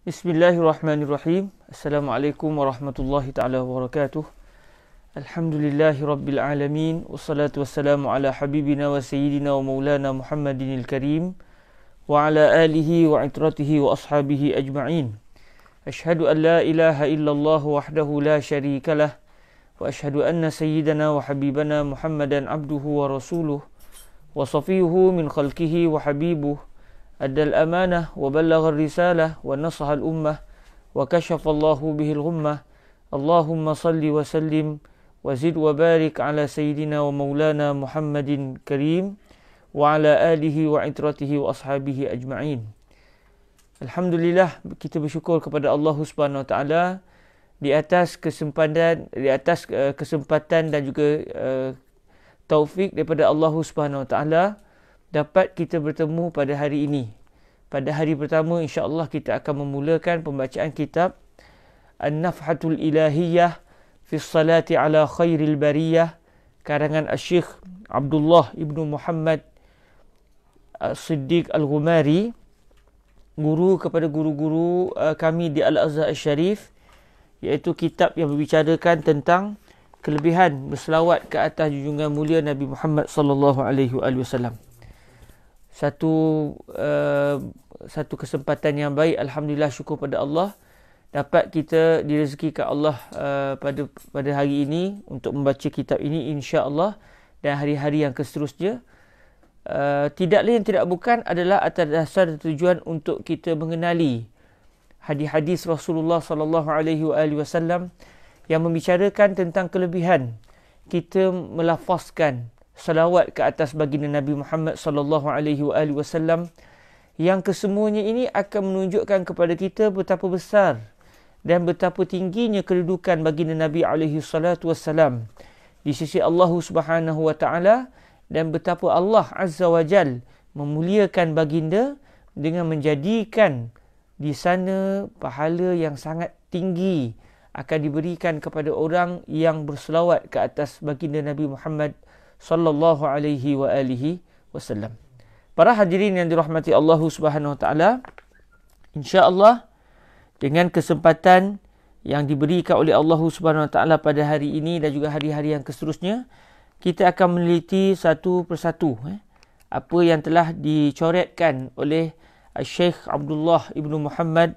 Bismillahirrahmanirrahim. Assalamualaikum warahmatullahi taala wabarakatuh. Alhamdulillahi rabbil alamin wassalatu wassalamu ala habibina wa sayyidina wa maulana Muhammadinil karim wa ala alihi wa itratihi wa ashabihi ajma'in. Ashhadu an la ilaha illallah wahdahu la syarika lah wa ashhadu anna sayyidana wa habibana Muhammadan abduhu wa rasuluh wa safiyuhu min khalqihi wa habibuh أدى الأمانة وبلغ الرسالة ونصح الأمة وكشف الله به الغمة اللهم صل وسلم وزد وبارك على سيدنا ومولانا محمد كريم وعلى آله وعترته وأصحابه أجمعين Alhamdulillah kita bersyukur kepada Allah Subhanahu Wa Taala di atas kesempatan di atas uh, kesempatan dan juga uh, taufik daripada Allah Subhanahu Wa Taala dapat kita bertemu pada hari ini. Pada hari pertama insya-Allah kita akan memulakan pembacaan kitab An-Nafhatul Ilahiyah fi Salati ala Khairil Bariyah karangan Asy-Syaikh Abdullah Ibnu Muhammad Siddiq Al-Ghumari guru kepada guru-guru uh, kami di Al-Azhar Al-Sharif iaitu kitab yang berbicarakan tentang kelebihan berselawat ke atas junjungan mulia Nabi Muhammad sallallahu alaihi wasallam satu uh, satu kesempatan yang baik alhamdulillah syukur pada Allah. Dapat kita direzekikan Allah uh, pada pada hari ini untuk membaca kitab ini insya-Allah dan hari-hari yang seterusnya uh, tidak lain tidak bukan adalah atas dasar tujuan untuk kita mengenali hadis-hadis Rasulullah sallallahu alaihi wasallam yang membicarakan tentang kelebihan kita melafazkan salawat ke atas baginda Nabi Muhammad sallallahu alaihi wasallam yang kesemuanya ini akan menunjukkan kepada kita betapa besar dan betapa tingginya kedudukan baginda Nabi alaihi salatu wasallam di sisi Allah Subhanahu wa taala dan betapa Allah azza wajal memuliakan baginda dengan menjadikan di sana pahala yang sangat tinggi akan diberikan kepada orang yang berselawat ke atas baginda Nabi Muhammad sallallahu alaihi wa alihi wasallam. Para hadirin yang dirahmati Allah Subhanahu wa taala, insya-Allah dengan kesempatan yang diberikan oleh Allah Subhanahu wa taala pada hari ini dan juga hari-hari yang seterusnya, kita akan meneliti satu persatu eh, apa yang telah dicoretkan oleh Syekh Abdullah Ibnu Muhammad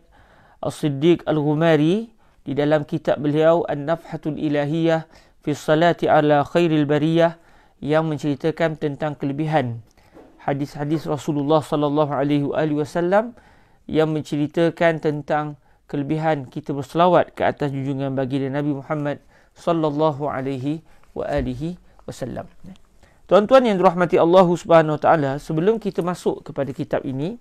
As-Siddiq Al-Ghumari di dalam kitab beliau An-Nafhatul Ilahiyah fi Salati ala Khairil Bariyah yang menceritakan tentang kelebihan hadis-hadis Rasulullah sallallahu alaihi wasallam yang menceritakan tentang kelebihan kita berselawat ke atas junjungan baginda Nabi Muhammad sallallahu alaihi wa alihi wasallam. Tuan-tuan yang dirahmati Allah Subhanahu taala, sebelum kita masuk kepada kitab ini,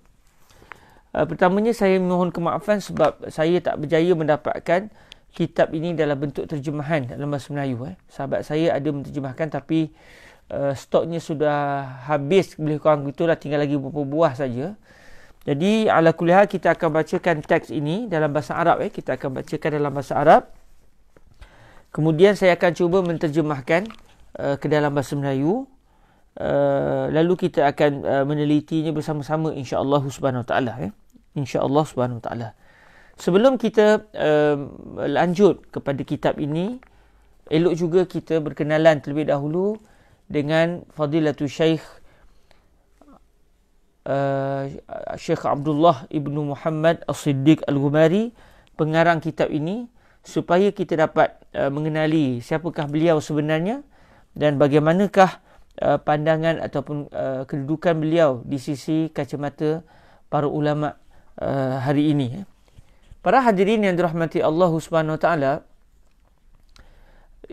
uh, pertamanya saya mohon kemaafan sebab saya tak berjaya mendapatkan kitab ini dalam bentuk terjemahan dalam bahasa Melayu eh. Sahabat saya ada menterjemahkan tapi uh, stoknya sudah habis boleh kurang itulah tinggal lagi beberapa buah saja. Jadi ala kuliah kita akan bacakan teks ini dalam bahasa Arab eh kita akan bacakan dalam bahasa Arab. Kemudian saya akan cuba menterjemahkan uh, ke dalam bahasa Melayu. Uh, lalu kita akan uh, menelitinya bersama-sama insya-Allah Subhanahu Taala eh. Insya-Allah Subhanahu Taala. Sebelum kita uh, lanjut kepada kitab ini, elok juga kita berkenalan terlebih dahulu dengan fadilatul syekh uh, Syekh Abdullah Ibnu Muhammad As-Siddiq Al-Ghumari pengarang kitab ini supaya kita dapat uh, mengenali siapakah beliau sebenarnya dan bagaimanakah uh, pandangan ataupun uh, kedudukan beliau di sisi kacamata para ulama uh, hari ini Para hadirin yang dirahmati Allah Subhanahu Wa Taala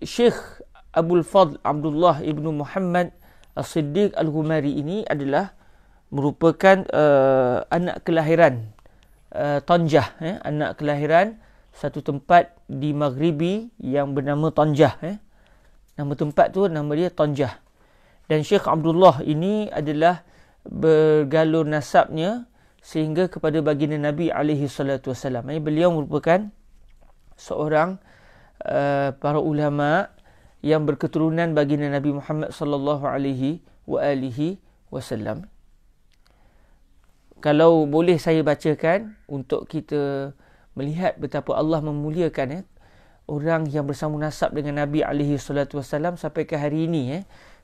Syekh Abdul Fadl Abdullah ibnu Muhammad As-Siddiq Al-Ghumari ini adalah merupakan uh, anak kelahiran uh, Tanjah eh? anak kelahiran satu tempat di Maghribi yang bernama Tanjah eh? nama tempat tu nama dia Tanjah dan Syekh Abdullah ini adalah bergalur nasabnya sehingga kepada baginda Nabi alaihi salatu wasallam. Beliau merupakan seorang uh, para ulama yang berketurunan baginda Nabi Muhammad sallallahu alaihi wa alihi wasallam. kalau boleh saya bacakan untuk kita melihat betapa Allah memuliakan eh, orang yang bersama nasab dengan Nabi alaihi salatu wasallam sampai ke hari ini eh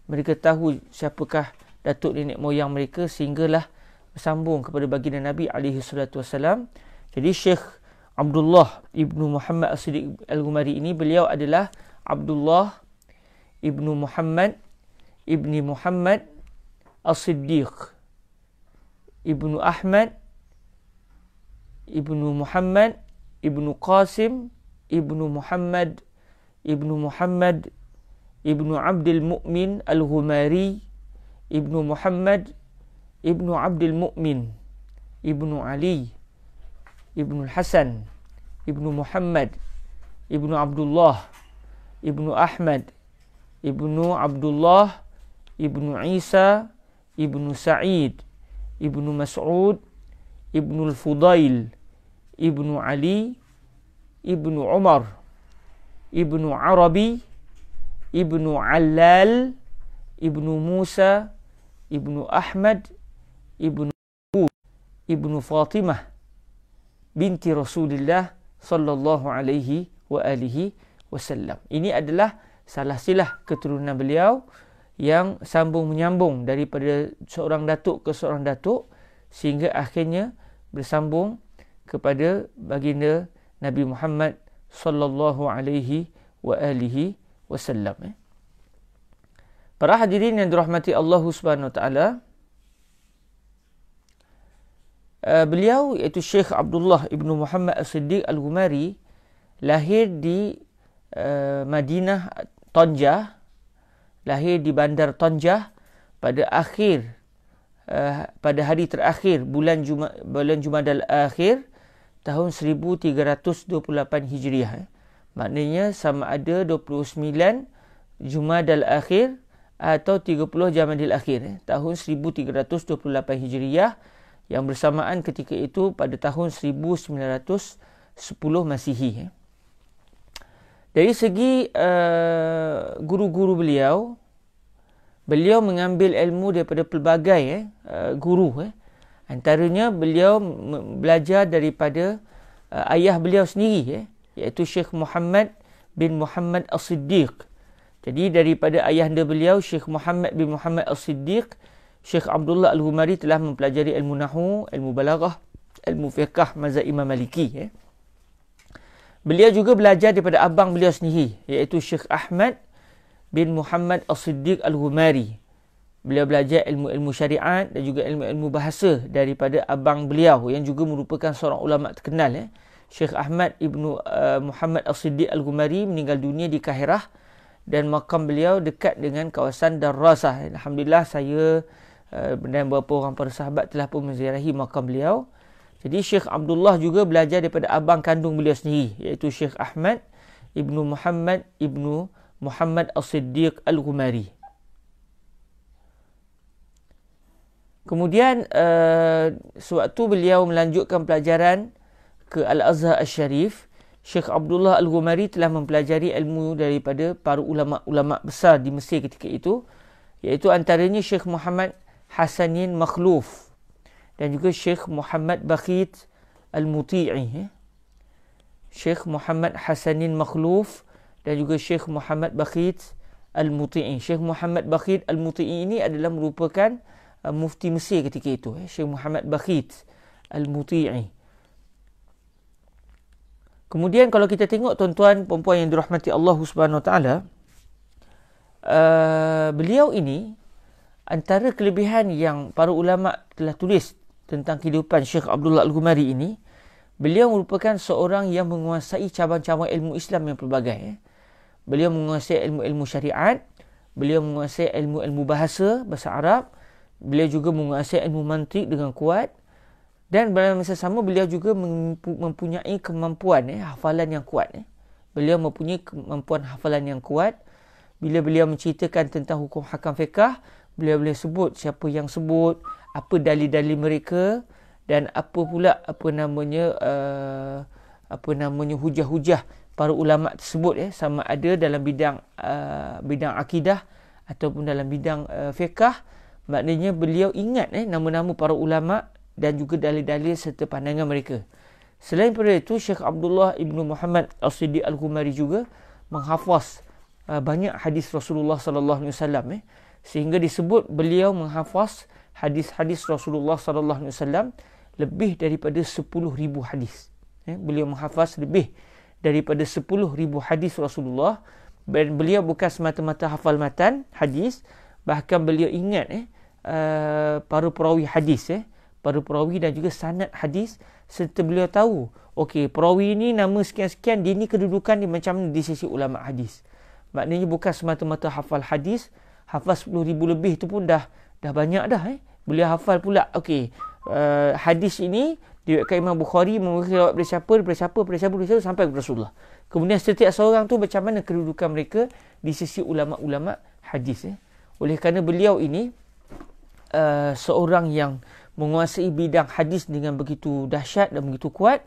mereka tahu siapakah datuk nenek moyang mereka sehinggalah bersambung kepada baginda Nabi alaihi salatu wasallam jadi Syekh Abdullah ibnu Muhammad As-Siddiq Al-Gumari ini beliau adalah Abdullah ibnu Muhammad ibni Muhammad As-Siddiq ibnu Ahmad ibnu Muhammad ibnu Qasim ibnu Muhammad ibnu Muhammad ibnu Abdul Mu'min Al-Humari ibnu Muhammad ibnu Abdul Mu'min ibnu Ali ibnu Hasan, ibnu Muhammad, ibnu Abdullah, ibnu Ahmad, ibnu Abdullah, ibnu Isa, ibnu Sa'id, ibnu Mas'ud, ibnu Al-Fudail, ibnu Ali, ibnu Umar, ibnu Arabi, ibnu Allal, ibnu Musa, ibnu Ahmad, ibnu ibnu Fatimah, binti Rasulullah sallallahu alaihi wa alihi wasallam. Ini adalah salah silah keturunan beliau yang sambung menyambung daripada seorang datuk ke seorang datuk sehingga akhirnya bersambung kepada baginda Nabi Muhammad sallallahu alaihi wa alihi wasallam. Eh. Para hadirin yang dirahmati Allah Subhanahu taala, Uh, beliau iaitu Syekh Abdullah Ibnu Muhammad As-Siddiq Al-Gumari lahir di uh, Madinah Tonjah lahir di bandar Tonjah pada akhir uh, pada hari terakhir bulan Juma, bulan Jumadal akhir tahun 1328 Hijriah eh. maknanya sama ada 29 Jumadal akhir atau 30 Jamadil akhir eh. tahun 1328 Hijriah yang bersamaan ketika itu pada tahun 1910 Masihi. Eh. Dari segi uh, guru-guru beliau, beliau mengambil ilmu daripada pelbagai eh, uh, guru. Eh. Antaranya beliau belajar daripada uh, ayah beliau sendiri, eh, iaitu Syekh Muhammad bin Muhammad As-Siddiq. Jadi daripada ayahanda beliau, Syekh Muhammad bin Muhammad As-Siddiq, Syekh Abdullah Al-Humari telah mempelajari ilmu nahu, ilmu balaghah, ilmu fiqh mazhab Imam Maliki ya. Beliau juga belajar daripada abang beliau sendiri iaitu Syekh Ahmad bin Muhammad As-Siddiq Al-Humari. Beliau belajar ilmu-ilmu syariat dan juga ilmu-ilmu bahasa daripada abang beliau yang juga merupakan seorang ulama terkenal ya. Syekh Ahmad ibnu uh, Muhammad As-Siddiq Al-Humari meninggal dunia di Kahirah dan makam beliau dekat dengan kawasan Darrasah. Alhamdulillah saya Eh, dan beberapa orang para sahabat telah pun menziarahi makam beliau. Jadi Syekh Abdullah juga belajar daripada abang kandung beliau sendiri iaitu Syekh Ahmad Ibnu Muhammad Ibnu Muhammad As-Siddiq Al-Ghumari. Kemudian uh, sewaktu beliau melanjutkan pelajaran ke Al-Azhar Al-Sharif, Syekh Abdullah Al-Ghumari telah mempelajari ilmu daripada para ulama-ulama besar di Mesir ketika itu, iaitu antaranya Syekh Muhammad Hasanin Makhluf dan juga Syekh Muhammad Bakhit Al-Muti'i eh. Syekh Muhammad Hasanin Makhluf dan juga Syekh Muhammad Bakhit Al-Muti'i Syekh Muhammad Bakhit Al-Muti'i ini adalah merupakan uh, mufti Mesir ketika itu eh. Syekh Muhammad Bakhit Al-Muti'i Kemudian kalau kita tengok tuan-tuan perempuan yang dirahmati Allah Subhanahu Taala uh, beliau ini antara kelebihan yang para ulama telah tulis tentang kehidupan Syekh Abdullah Al-Gumari ini, beliau merupakan seorang yang menguasai cabang-cabang ilmu Islam yang pelbagai. Eh. Beliau menguasai ilmu-ilmu syariat, beliau menguasai ilmu-ilmu bahasa, bahasa Arab, beliau juga menguasai ilmu mantik dengan kuat dan dalam masa sama beliau juga mempunyai kemampuan eh, hafalan yang kuat. Eh. Beliau mempunyai kemampuan hafalan yang kuat bila beliau menceritakan tentang hukum hakam fiqah, beliau boleh sebut siapa yang sebut apa dalil-dalil mereka dan apa pula apa namanya uh, apa namanya hujah-hujah para ulama tersebut eh sama ada dalam bidang uh, bidang akidah ataupun dalam bidang uh, fiqh maknanya beliau ingat eh nama-nama para ulama dan juga dalil-dalil serta pandangan mereka. Selain daripada itu, Syekh Abdullah Ibnu Muhammad Al-Siddiq Al-Humari juga menghafaz uh, banyak hadis Rasulullah sallallahu alaihi wasallam eh sehingga disebut beliau menghafaz hadis-hadis Rasulullah sallallahu alaihi wasallam lebih daripada 10,000 hadis. Eh, beliau menghafaz lebih daripada 10,000 hadis Rasulullah dan beliau bukan semata-mata hafal matan hadis bahkan beliau ingat eh uh, para perawi hadis eh para perawi dan juga sanad hadis serta beliau tahu okey perawi ini nama sekian-sekian dia ni kedudukan dia macam di sisi ulama hadis maknanya bukan semata-mata hafal hadis hafal 10 ribu lebih tu pun dah dah banyak dah eh. Beliau hafal pula. Okey uh, hadis ini diriwayatkan Imam Bukhari mengutip dari siapa daripada siapa daripada siapa daripada siapa sampai kepada Rasulullah. Kemudian setiap seorang tu macam mana kedudukan mereka di sisi ulama-ulama hadis eh. Oleh kerana beliau ini uh, seorang yang menguasai bidang hadis dengan begitu dahsyat dan begitu kuat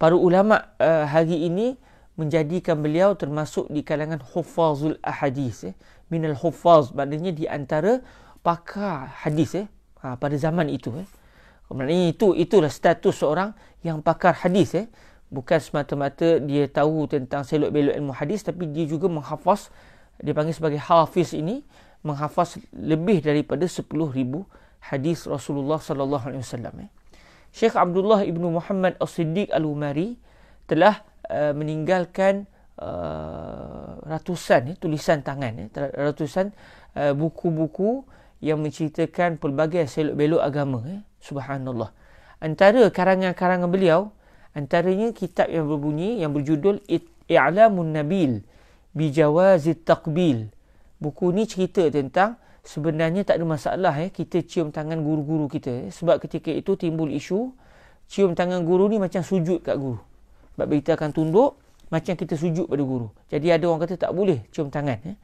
para ulama uh, hari ini menjadikan beliau termasuk di kalangan hufazul ahadis eh. Minal hufaz maknanya di antara pakar hadis eh. Ha, pada zaman itu eh. Maknanya itu itulah status seorang yang pakar hadis eh. Bukan semata-mata dia tahu tentang selok belok ilmu hadis tapi dia juga menghafaz dia panggil sebagai hafiz ini menghafaz lebih daripada 10,000 hadis Rasulullah sallallahu alaihi wasallam eh. Syekh Abdullah ibnu Muhammad As-Siddiq Al-Umari telah uh, meninggalkan uh, ratusan eh, tulisan tangan eh, ratusan uh, buku-buku yang menceritakan pelbagai selok-belok agama eh. Subhanallah. Antara karangan-karangan beliau antaranya kitab yang berbunyi yang berjudul I'lamun Nabil bi Jawazit Taqbil. Buku ni cerita tentang sebenarnya tak ada masalah eh kita cium tangan guru-guru kita eh. sebab ketika itu timbul isu cium tangan guru ni macam sujud kat guru sebab kita akan tunduk macam kita sujud pada guru jadi ada orang kata tak boleh cium tangan eh.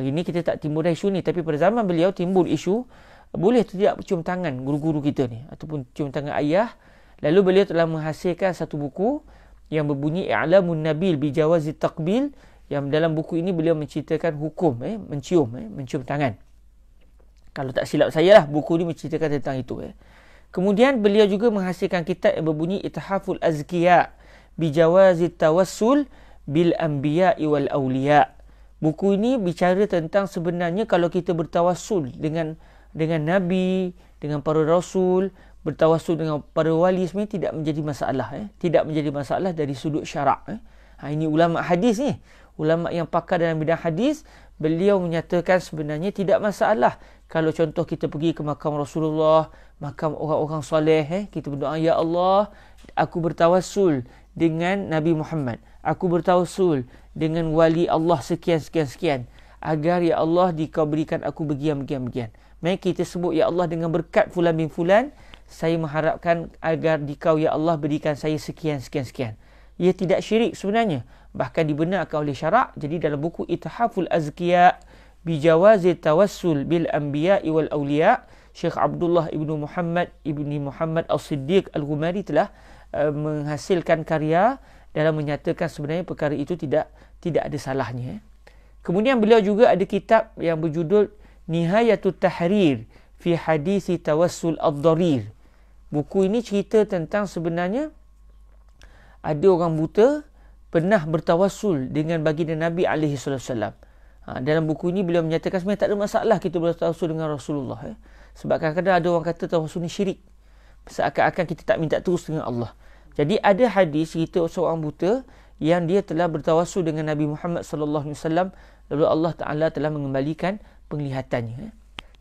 Hari ni kita tak timbul isu ni tapi pada zaman beliau timbul isu boleh tidak cium tangan guru-guru kita ni ataupun cium tangan ayah lalu beliau telah menghasilkan satu buku yang berbunyi I'lamun Nabil bi Jawazit Taqbil yang dalam buku ini beliau menceritakan hukum eh mencium eh mencium tangan kalau tak silap saya lah, buku ni menceritakan tentang itu. Eh. Kemudian beliau juga menghasilkan kitab yang berbunyi Ithaful Azkiya Bijawazi Tawassul Bil Anbiya wal Awliya. Buku ini bicara tentang sebenarnya kalau kita bertawassul dengan dengan Nabi, dengan para Rasul, bertawassul dengan para wali sebenarnya tidak menjadi masalah. Eh. Tidak menjadi masalah dari sudut syarak. Eh. Ha, ini ulama hadis ni. Ulama yang pakar dalam bidang hadis, beliau menyatakan sebenarnya tidak masalah kalau contoh kita pergi ke makam Rasulullah, makam orang-orang soleh, eh, kita berdoa, Ya Allah, aku bertawassul dengan Nabi Muhammad. Aku bertawassul dengan wali Allah sekian-sekian-sekian. Agar Ya Allah dikau berikan aku begian-begian-begian. Mari kita sebut Ya Allah dengan berkat fulan bin fulan. Saya mengharapkan agar dikau Ya Allah berikan saya sekian-sekian-sekian. Ia tidak syirik sebenarnya. Bahkan dibenarkan oleh syarak. Jadi dalam buku Ithaful Azkiyah bijawazi tawassul bil anbiya wal awliya Syekh Abdullah ibnu Muhammad ibni Muhammad As-Siddiq Al-Ghumari telah uh, menghasilkan karya dalam menyatakan sebenarnya perkara itu tidak tidak ada salahnya. Kemudian beliau juga ada kitab yang berjudul Nihayatut Tahrir fi Hadisi Tawassul Ad-Darir. Buku ini cerita tentang sebenarnya ada orang buta pernah bertawassul dengan baginda Nabi alaihi wasallam. Ha, dalam buku ini beliau menyatakan sebenarnya tak ada masalah kita bertawasul dengan Rasulullah. Eh. Sebab kadang-kadang ada orang kata tawasul ni syirik. Seakan-akan kita tak minta terus dengan Allah. Jadi ada hadis cerita seorang buta yang dia telah bertawasul dengan Nabi Muhammad sallallahu alaihi wasallam lalu Allah Taala telah mengembalikan penglihatannya.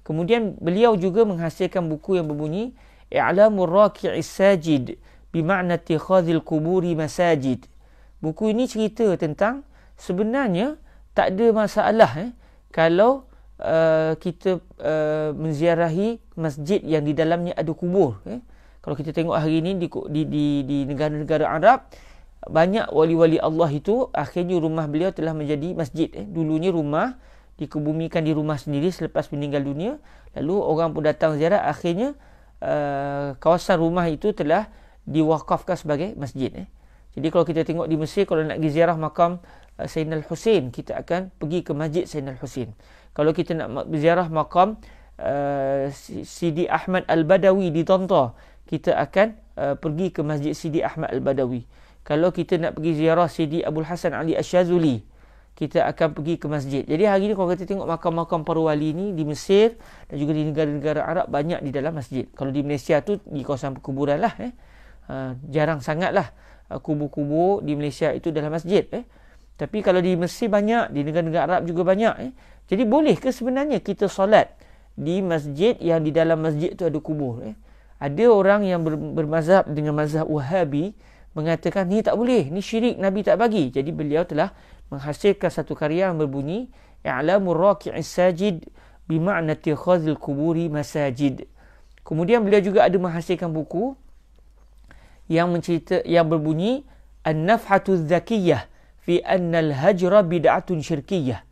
Kemudian beliau juga menghasilkan buku yang berbunyi I'lamur Raki'is Sajid bima'na ittikhadhil quburi masajid. Buku ini cerita tentang sebenarnya tak ada masalah eh, kalau uh, kita uh, menziarahi masjid yang di dalamnya ada kubur. Eh. Kalau kita tengok hari ini di, di, di, di negara-negara Arab, banyak wali-wali Allah itu akhirnya rumah beliau telah menjadi masjid. Eh. Dulunya rumah dikebumikan di rumah sendiri selepas meninggal dunia. Lalu orang pun datang ziarah, akhirnya uh, kawasan rumah itu telah diwakafkan sebagai masjid. Eh. Jadi kalau kita tengok di Mesir, kalau nak pergi ziarah makam Uh, Sayyidina Al-Husin kita akan pergi ke Masjid Sayyidina Al-Husin kalau kita nak berziarah makam uh, Sidi Ahmad Al-Badawi di Tonto kita akan uh, pergi ke Masjid Sidi Ahmad Al-Badawi. Kalau kita nak pergi ziarah Sidi Abdul Hasan Ali Asyazuli, kita akan pergi ke masjid. Jadi hari ini kalau kita tengok makam-makam para wali ni di Mesir dan juga di negara-negara Arab banyak di dalam masjid. Kalau di Malaysia tu di kawasan perkuburan lah. Eh. Uh, jarang sangat lah uh, kubur-kubur di Malaysia itu dalam masjid. Eh. Tapi kalau di Mesir banyak, di negara-negara Arab juga banyak. Eh. Jadi boleh ke sebenarnya kita solat di masjid yang di dalam masjid tu ada kubur? Eh. Ada orang yang ber, bermazhab dengan mazhab wahabi mengatakan ni tak boleh, ni syirik Nabi tak bagi. Jadi beliau telah menghasilkan satu karya yang berbunyi i'lamur raki'is sajid bima'na tikhazil kuburi masajid. Kemudian beliau juga ada menghasilkan buku yang mencerita yang berbunyi an-nafhatu zakiyah fi anna al-hajra bid'atun syirkiyah.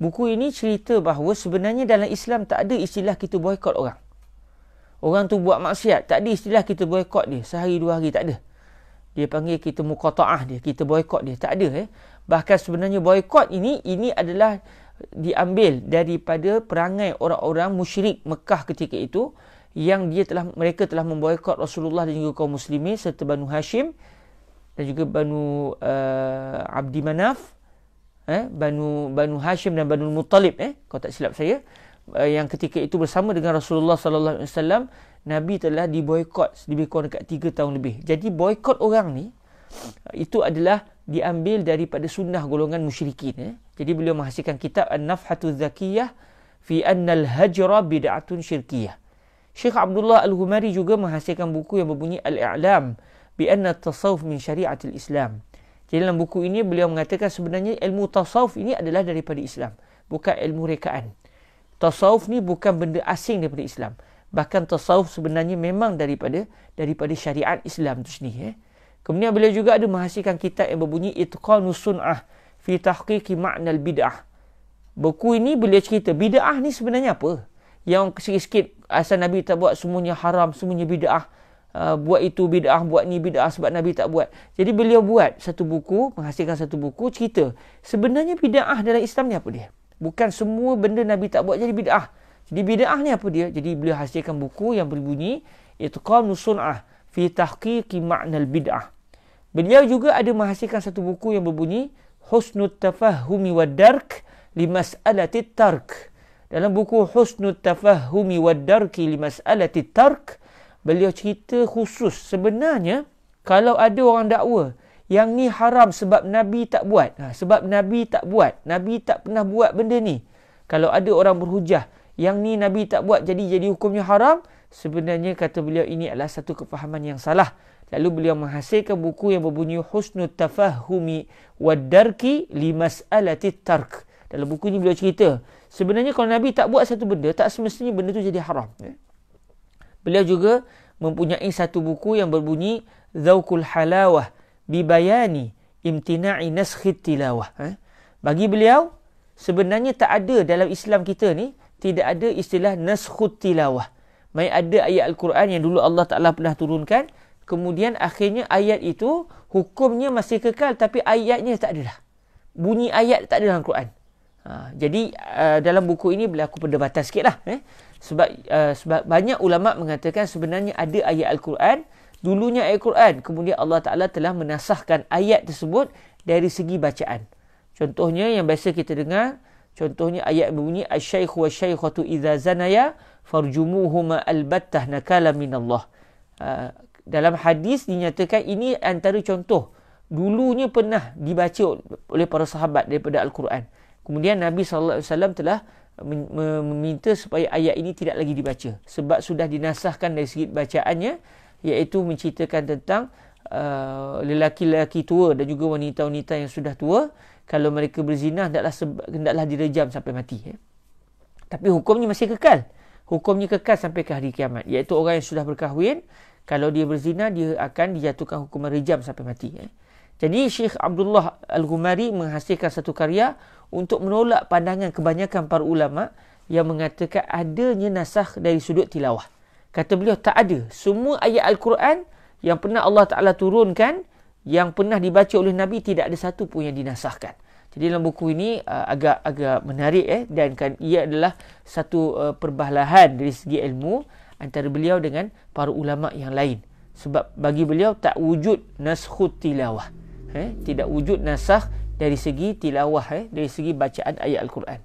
Buku ini cerita bahawa sebenarnya dalam Islam tak ada istilah kita boikot orang orang tu buat maksiat. Tak ada istilah kita boikot dia. Sehari dua hari tak ada. Dia panggil kita muqata'ah dia. Kita boikot dia. Tak ada eh. Bahkan sebenarnya boikot ini ini adalah diambil daripada perangai orang-orang musyrik Mekah ketika itu yang dia telah mereka telah memboikot Rasulullah dan juga kaum muslimin serta Banu Hashim dan juga Banu uh, Abdi Manaf eh Banu Banu Hashim dan Banu Muttalib eh. Kalau tak silap saya yang ketika itu bersama dengan Rasulullah sallallahu alaihi wasallam Nabi telah diboikot lebih kurang dekat 3 tahun lebih. Jadi boikot orang ni itu adalah diambil daripada sunnah golongan musyrikin eh. Jadi beliau menghasilkan kitab An-Nafhatu Zakiyah fi anna al-hajra bid'atun syirkiyah. Syekh Abdullah Al-Humari juga menghasilkan buku yang berbunyi Al-I'lam bi anna at-tasawuf min syari'atil Islam. Jadi dalam buku ini beliau mengatakan sebenarnya ilmu tasawuf ini adalah daripada Islam, bukan ilmu rekaan. Tasawuf ni bukan benda asing daripada Islam. Bahkan tasawuf sebenarnya memang daripada daripada syariat Islam itu sendiri. Eh. Kemudian beliau juga ada menghasilkan kitab yang berbunyi Itqanus Sun'ah fi tahqiqi ma'nal bid'ah. Buku ini beliau cerita bid'ah ni sebenarnya apa? Yang sikit-sikit asal Nabi tak buat semuanya haram, semuanya bid'ah. Uh, buat itu bid'ah, buat ni bid'ah sebab Nabi tak buat. Jadi beliau buat satu buku, menghasilkan satu buku cerita. Sebenarnya bid'ah dalam Islam ni apa dia? Bukan semua benda Nabi tak buat jadi bid'ah. Jadi bid'ah ni apa dia? Jadi beliau hasilkan buku yang berbunyi Itqanus Sun'ah fi tahqiqi ma'nal bid'ah. Beliau juga ada menghasilkan satu buku yang berbunyi Husnul Tafahumi wa Dark li Mas'alati Tark. Dalam buku Husnul Tafahumi wa Darki li Mas'alati Tark, beliau cerita khusus sebenarnya kalau ada orang dakwa yang ni haram sebab Nabi tak buat. Ha, sebab Nabi tak buat. Nabi tak pernah buat benda ni. Kalau ada orang berhujah yang ni Nabi tak buat jadi jadi hukumnya haram, sebenarnya kata beliau ini adalah satu kefahaman yang salah. Lalu beliau menghasilkan buku yang berbunyi Husnul Tafahumi Wadarki li Mas'alati Tark. Dalam buku ini beliau cerita, sebenarnya kalau Nabi tak buat satu benda, tak semestinya benda itu jadi haram. Ya. Beliau juga mempunyai satu buku yang berbunyi Zawkul Halawah Bibayani Imtina'i Naskhit Tilawah. Ya. Bagi beliau, sebenarnya tak ada dalam Islam kita ni, tidak ada istilah Naskhut Tilawah. Mai ada ayat Al-Quran yang dulu Allah Ta'ala pernah turunkan. Kemudian akhirnya ayat itu hukumnya masih kekal tapi ayatnya tak ada dah. Bunyi ayat tak ada dalam Al-Quran. Ha, jadi uh, dalam buku ini berlaku perdebatan sikit lah. Eh? Sebab, uh, sebab banyak ulama mengatakan sebenarnya ada ayat Al-Quran. Dulunya ayat Al-Quran. Kemudian Allah Ta'ala telah menasahkan ayat tersebut dari segi bacaan. Contohnya yang biasa kita dengar. Contohnya ayat berbunyi. Asyaikh wa syaikhatu idha zanaya farjumuhuma albattah nakala minallah. Uh, dalam hadis dinyatakan ini antara contoh dulunya pernah dibaca oleh para sahabat daripada al-Quran. Kemudian Nabi sallallahu alaihi wasallam telah meminta supaya ayat ini tidak lagi dibaca sebab sudah dinasahkan dari segi bacaannya iaitu menceritakan tentang uh, lelaki-lelaki tua dan juga wanita-wanita yang sudah tua kalau mereka berzina hendaklah hendaklah direjam sampai mati ya. Tapi hukumnya masih kekal hukumnya kekal sampai ke hari kiamat iaitu orang yang sudah berkahwin kalau dia berzina dia akan dijatuhkan hukuman rejam sampai mati eh. jadi Syekh Abdullah Al-Ghumari menghasilkan satu karya untuk menolak pandangan kebanyakan para ulama yang mengatakan adanya nasah dari sudut tilawah kata beliau tak ada semua ayat Al-Quran yang pernah Allah Taala turunkan yang pernah dibaca oleh Nabi tidak ada satu pun yang dinasahkan jadi dalam buku ini uh, agak agak menarik eh dan kan ia adalah satu uh, perbalahan dari segi ilmu antara beliau dengan para ulama yang lain. Sebab bagi beliau tak wujud naskhut tilawah. Eh, tidak wujud nasakh dari segi tilawah, eh, dari segi bacaan ayat Al-Quran.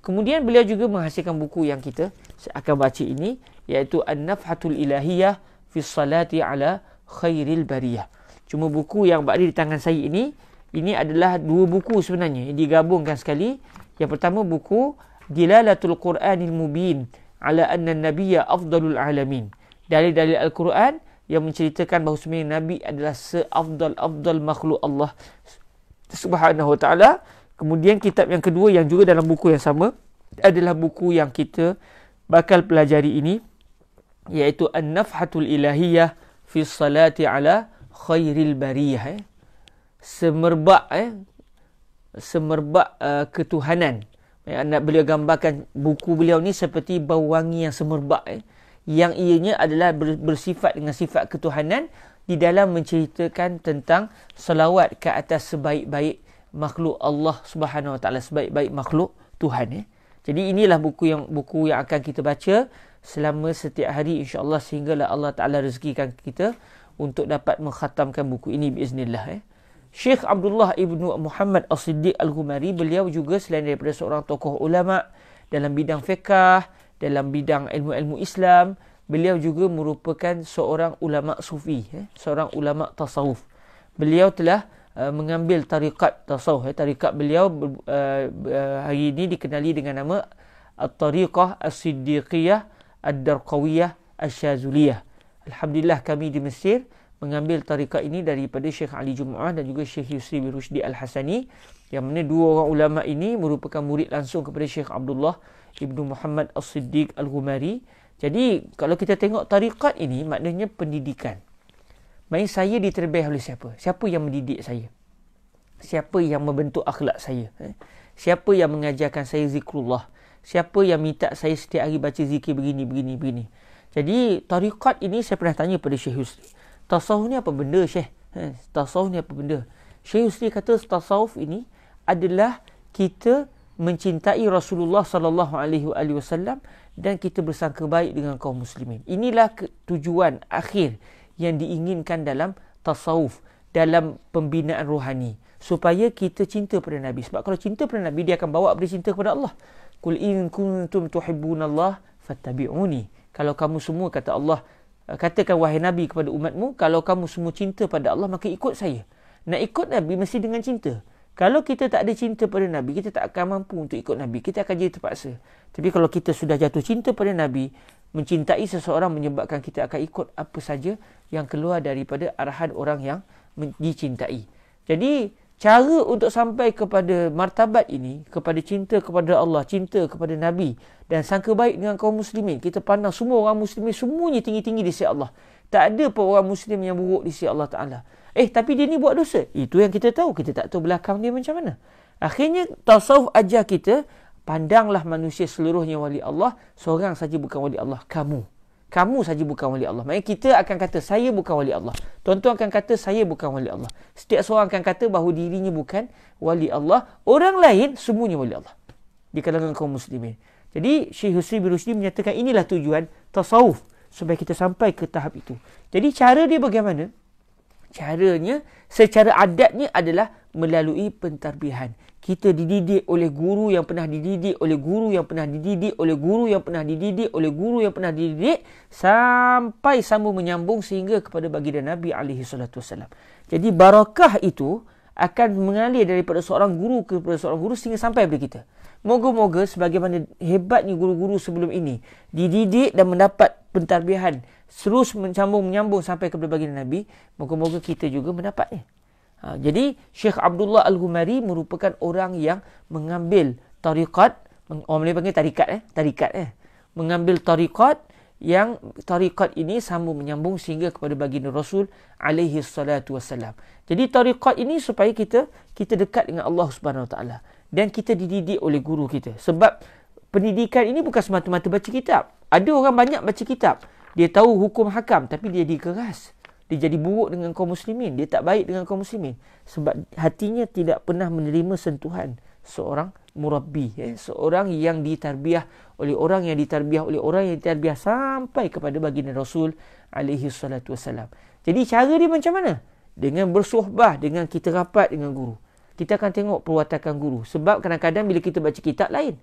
Kemudian beliau juga menghasilkan buku yang kita akan baca ini iaitu An-Nafhatul Ilahiyah fi Salati ala Khairil Bariyah. Cuma buku yang berada di tangan saya ini ini adalah dua buku sebenarnya yang digabungkan sekali. Yang pertama buku Dilalatul Quranil Mubin ala anna nabiyya afdalul alamin. Dalil-dalil Al-Quran yang menceritakan bahawa sebenarnya Nabi adalah seafdal-afdal makhluk Allah Subhanahu Wa Taala. Kemudian kitab yang kedua yang juga dalam buku yang sama adalah buku yang kita bakal pelajari ini iaitu An-Nafhatul Ilahiyah fi Salati ala Khairil Bariyah. Eh semerbak eh semerbak uh, ketuhanan eh, nak beliau gambarkan buku beliau ni seperti bau wangi yang semerbak eh yang ianya adalah bersifat dengan sifat ketuhanan di dalam menceritakan tentang selawat ke atas sebaik-baik makhluk Allah Subhanahu Wa Taala sebaik-baik makhluk Tuhan eh. Jadi inilah buku yang buku yang akan kita baca selama setiap hari insya-Allah sehinggalah Allah Taala rezekikan kita untuk dapat mengkhatamkan buku ini biiznillah eh. Syekh Abdullah Ibnu Muhammad As-Siddiq Al-Humari beliau juga selain daripada seorang tokoh ulama dalam bidang fiqah, dalam bidang ilmu-ilmu Islam, beliau juga merupakan seorang ulama sufi, eh, seorang ulama tasawuf. Beliau telah uh, mengambil tarikat tasawuf, eh, tarikat beliau uh, uh, hari ini dikenali dengan nama At-Tariqah As-Siddiqiyah Ad-Darqawiyah Asy-Syazuliyah. Alhamdulillah kami di Mesir mengambil tarikat ini daripada Syekh Ali Jumu'ah dan juga Syekh Yusri bin Rushdi Al-Hasani yang mana dua orang ulama ini merupakan murid langsung kepada Syekh Abdullah Ibnu Muhammad As-Siddiq Al-Ghumari. Jadi kalau kita tengok tarikat ini maknanya pendidikan. Main saya diterbiah oleh siapa? Siapa yang mendidik saya? Siapa yang membentuk akhlak saya? Eh? Siapa yang mengajarkan saya zikrullah? Siapa yang minta saya setiap hari baca zikir begini, begini, begini? Jadi tarikat ini saya pernah tanya pada Syekh Yusri tasawuf ni apa benda Syekh? Ha, tasawuf ni apa benda? Syekh Yusri kata tasawuf ini adalah kita mencintai Rasulullah sallallahu alaihi wasallam dan kita bersangka baik dengan kaum muslimin. Inilah tujuan akhir yang diinginkan dalam tasawuf, dalam pembinaan rohani supaya kita cinta pada Nabi. Sebab kalau cinta pada Nabi dia akan bawa pada cinta kepada Allah. Qul in kuntum tuhibbunallah fattabi'uni. Kalau kamu semua kata Allah Eh, katakan wahai Nabi kepada umatmu, kalau kamu semua cinta pada Allah, maka ikut saya. Nak ikut Nabi mesti dengan cinta. Kalau kita tak ada cinta pada Nabi, kita tak akan mampu untuk ikut Nabi. Kita akan jadi terpaksa. Tapi kalau kita sudah jatuh cinta pada Nabi, mencintai seseorang menyebabkan kita akan ikut apa saja yang keluar daripada arahan orang yang dicintai. Jadi, cara untuk sampai kepada martabat ini kepada cinta kepada Allah cinta kepada Nabi dan sangka baik dengan kaum muslimin kita pandang semua orang muslimin semuanya tinggi-tinggi di sisi Allah. Tak ada pun orang muslim yang buruk di sisi Allah Taala. Eh tapi dia ni buat dosa. Itu yang kita tahu. Kita tak tahu belakang dia macam mana. Akhirnya tasawuf ajar kita pandanglah manusia seluruhnya wali Allah seorang saja bukan wali Allah kamu kamu saja bukan wali Allah. Maksudnya kita akan kata saya bukan wali Allah. Tuan-tuan akan kata saya bukan wali Allah. Setiap seorang akan kata bahawa dirinya bukan wali Allah. Orang lain semuanya wali Allah. Di kalangan kaum muslimin. Jadi Syekh Husri bin Rusdi menyatakan inilah tujuan tasawuf. Supaya kita sampai ke tahap itu. Jadi cara dia bagaimana? Caranya secara adatnya adalah melalui pentarbihan kita dididik oleh guru yang pernah dididik oleh guru yang pernah dididik oleh guru yang pernah dididik oleh guru yang pernah dididik sampai sambung menyambung sehingga kepada baginda Nabi alaihi salatu wasallam. Jadi barakah itu akan mengalir daripada seorang guru kepada seorang guru sehingga sampai kepada kita. Moga-moga sebagaimana hebatnya guru-guru sebelum ini dididik dan mendapat pentarbihan terus menyambung menyambung sampai kepada baginda Nabi, moga-moga kita juga mendapatnya. Ha, jadi Syekh Abdullah Al-Humari merupakan orang yang mengambil tarikat, orang Melayu panggil tarikat eh, tarikat eh. Mengambil tarikat yang tarikat ini sambung menyambung sehingga kepada baginda Rasul alaihi salatu wasallam. Jadi tarikat ini supaya kita kita dekat dengan Allah Subhanahu taala dan kita dididik oleh guru kita. Sebab pendidikan ini bukan semata-mata baca kitab. Ada orang banyak baca kitab. Dia tahu hukum hakam tapi dia dikeras dia jadi buruk dengan kaum muslimin dia tak baik dengan kaum muslimin sebab hatinya tidak pernah menerima sentuhan seorang murabbi ya. seorang yang ditarbiah oleh orang yang ditarbiah oleh orang yang ditarbiah sampai kepada baginda Rasul alaihi salatu wasalam. Jadi cara dia macam mana? Dengan bersuhbah dengan kita rapat dengan guru. Kita akan tengok perwatakan guru sebab kadang-kadang bila kita baca kitab lain.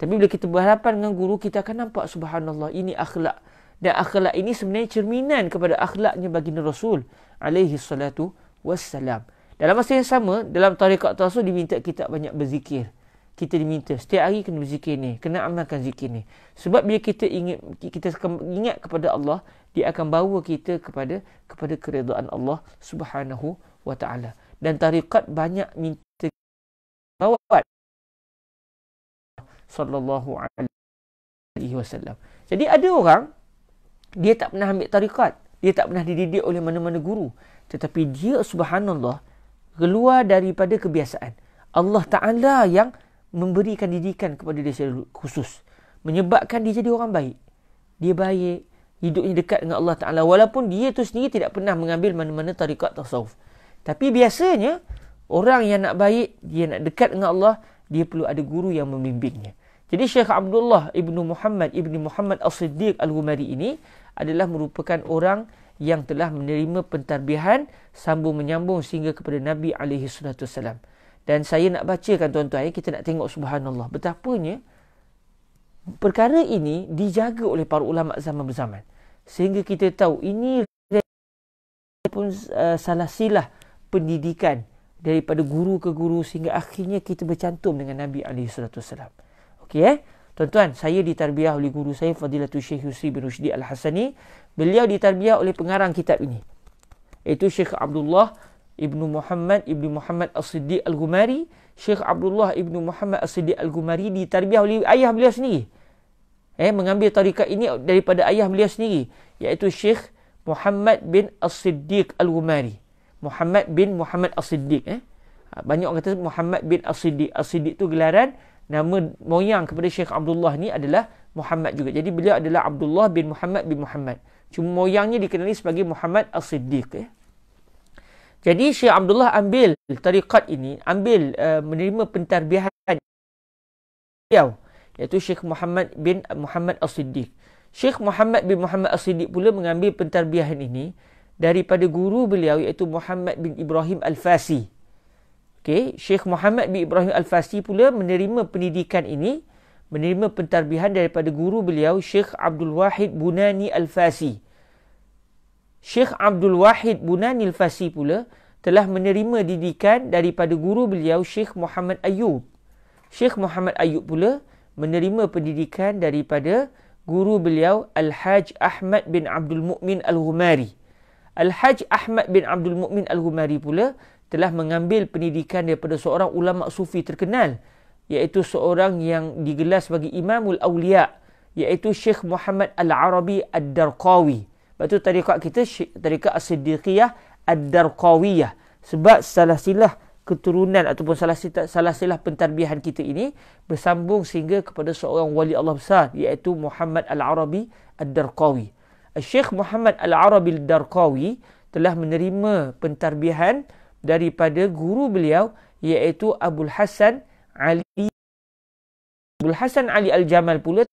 Tapi bila kita berhadapan dengan guru kita akan nampak subhanallah ini akhlak dan akhlak ini sebenarnya cerminan kepada akhlaknya baginda Rasul alaihi salatu wasalam. Dalam masa yang sama dalam tarekat tawasul diminta kita banyak berzikir. Kita diminta setiap hari kena berzikir ni kena amalkan zikir ni. Sebab bila kita ingat kita ingat kepada Allah dia akan bawa kita kepada kepada keridaan Allah Subhanahu wa taala. Dan tarikat banyak minta bawat sallallahu alaihi wasallam. Jadi ada orang dia tak pernah ambil tarikat. Dia tak pernah dididik oleh mana-mana guru. Tetapi dia subhanallah keluar daripada kebiasaan. Allah taala yang memberikan didikan kepada dia secara khusus. Menyebabkan dia jadi orang baik. Dia baik. Hidupnya dekat dengan Allah Taala. Walaupun dia tu sendiri tidak pernah mengambil mana-mana tarikat tasawuf. Tapi biasanya orang yang nak baik dia nak dekat dengan Allah dia perlu ada guru yang membimbingnya. Jadi Syekh Abdullah Ibnu Muhammad Ibnu Muhammad As-Siddiq Al-Humari ini adalah merupakan orang yang telah menerima pentarbihan sambung menyambung sehingga kepada Nabi alaihi salatu wasallam. Dan saya nak bacakan tuan-tuan, ya, kita nak tengok subhanallah. Betapanya perkara ini dijaga oleh para ulama zaman berzaman. Sehingga kita tahu ini pun uh, salah silah pendidikan daripada guru ke guru sehingga akhirnya kita bercantum dengan Nabi SAW. Okey eh? Tuan-tuan, saya ditarbiah oleh guru saya Fadilatul Syekh Yusri bin Rushdi Al-Hasani. Beliau ditarbiah oleh pengarang kitab ini. Iaitu Syekh Abdullah Ibnu Muhammad Ibnu Muhammad As-Siddiq Al-Gumari. Syekh Abdullah Ibnu Muhammad As-Siddiq Al-Gumari ditarbiah oleh ayah beliau sendiri. Eh mengambil tarikat ini daripada ayah beliau sendiri iaitu Syekh Muhammad bin As-Siddiq Al-Gumari. Muhammad bin Muhammad As-Siddiq eh. Ha, banyak orang kata Muhammad bin As-Siddiq. As-Siddiq tu gelaran nama moyang kepada Syekh Abdullah ni adalah Muhammad juga jadi beliau adalah Abdullah bin Muhammad bin Muhammad cuma moyangnya dikenali sebagai Muhammad As-Siddiq eh jadi Syekh Abdullah ambil tarikat ini, ambil uh, menerima pentarbihan beliau iaitu Syekh Muhammad bin Muhammad As-Siddiq. Syekh Muhammad bin Muhammad As-Siddiq pula mengambil pentarbihan ini daripada guru beliau iaitu Muhammad bin Ibrahim Al-Fasi. Okey, Syekh Muhammad bin Ibrahim Al-Fasi pula menerima pendidikan ini, menerima pentarbihan daripada guru beliau Syekh Abdul Wahid Bunani Al-Fasi. Syekh Abdul Wahid Bunanil Fasi pula telah menerima didikan daripada guru beliau Syekh Muhammad Ayub. Syekh Muhammad Ayub pula menerima pendidikan daripada guru beliau Al-Haj Ahmad bin Abdul Mukmin Al-Humari. Al-Haj Ahmad bin Abdul Mukmin Al-Humari pula telah mengambil pendidikan daripada seorang ulama sufi terkenal iaitu seorang yang digelar sebagai Imamul Awliya iaitu Syekh Muhammad Al-Arabi Ad-Darqawi. Lepas tu tarikat kita tarikat as-siddiqiyah ad-darqawiyah. Sebab salah silah keturunan ataupun salah silah, salah silah pentarbihan kita ini bersambung sehingga kepada seorang wali Allah besar iaitu Muhammad Al-Arabi Ad-Darqawi. Syekh Muhammad Al-Arabi Ad-Darqawi telah menerima pentarbihan daripada guru beliau iaitu Abdul Hasan Ali Abdul Hasan Ali Al-Jamal pula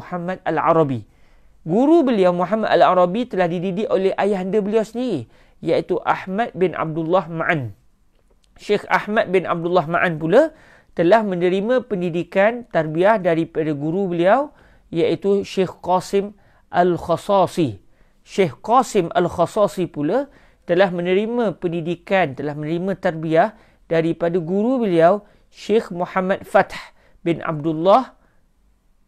Muhammad Al-Arabi. Guru beliau Muhammad Al-Arabi telah dididik oleh ayahanda beliau sendiri iaitu Ahmad bin Abdullah Ma'an. Syekh Ahmad bin Abdullah Ma'an pula telah menerima pendidikan tarbiyah daripada guru beliau iaitu Syekh Qasim Al-Khasasi. Syekh Qasim Al-Khasasi pula telah menerima pendidikan, telah menerima tarbiyah daripada guru beliau Syekh Muhammad Fath bin Abdullah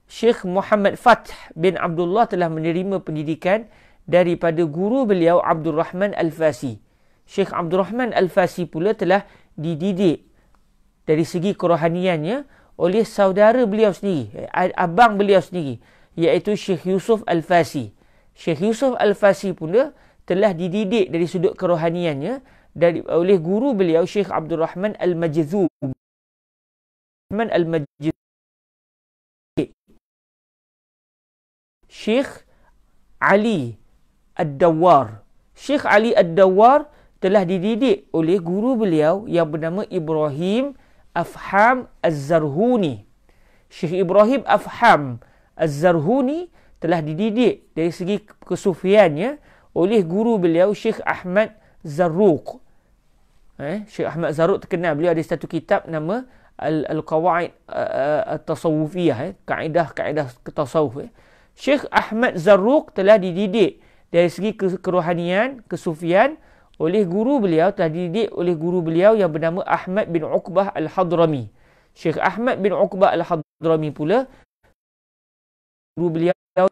Syekh Muhammad Fath bin Abdullah telah menerima pendidikan daripada guru beliau Abdul Rahman Al-Fasi. Syekh Abdul Rahman Al-Fasi pula telah dididik dari segi kerohaniannya oleh saudara beliau sendiri, abang beliau sendiri, iaitu Syekh Yusuf Al-Fasi. Syekh Yusuf Al-Fasi pula telah dididik dari sudut kerohaniannya dari oleh guru beliau Syekh Abdul Rahman Al-Majzub. Rahman Al-Majzub Syekh Ali Ad-Dawar. Syekh Ali Ad-Dawar telah dididik oleh guru beliau yang bernama Ibrahim Afham Az-Zarhuni. Syekh Ibrahim Afham Az-Zarhuni telah dididik dari segi kesufiannya oleh guru beliau Syekh Ahmad Zarruq. Eh, Syekh Ahmad Zarruq terkenal beliau ada satu kitab nama Al-Qawaid At-Tasawufiyah, eh, kaedah-kaedah tasawuf. Eh. Syekh Ahmad Zarruq telah dididik dari segi kerohanian, kesufian oleh guru beliau telah dididik oleh guru beliau yang bernama Ahmad bin Uqbah Al-Hadrami. Syekh Ahmad bin Uqbah Al-Hadrami pula guru beliau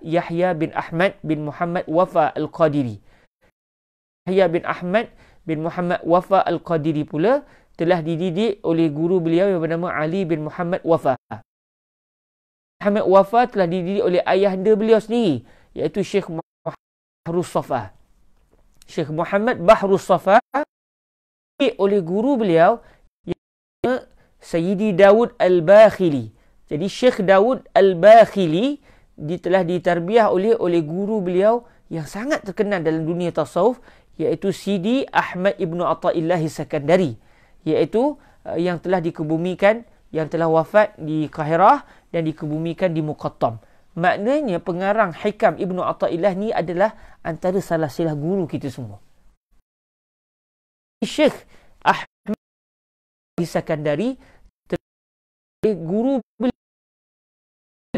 Yahya bin Ahmad bin Muhammad Wafa Al-Qadiri. Yahya bin Ahmad bin Muhammad Wafa Al-Qadiri pula telah dididik oleh guru beliau yang bernama Ali bin Muhammad Wafa. Muhammad Wafa telah dididik oleh ayahanda beliau sendiri iaitu Syekh Bahrus Safa. Syekh Muhammad Bahrus Safa oleh guru beliau yang Sayyidi Dawud Al-Bakhili. Jadi Syekh Dawud Al-Bakhili telah ditarbiah oleh oleh guru beliau yang sangat terkenal dalam dunia tasawuf iaitu Sidi Ahmad Ibnu Athaillah Sakandari iaitu uh, yang telah dikebumikan yang telah wafat di Kahirah dan dikebumikan di Muqattam. Maknanya pengarang Hikam Ibnu Athaillah ni adalah antara salah silah guru kita semua. Syekh Ahmad Sakandari guru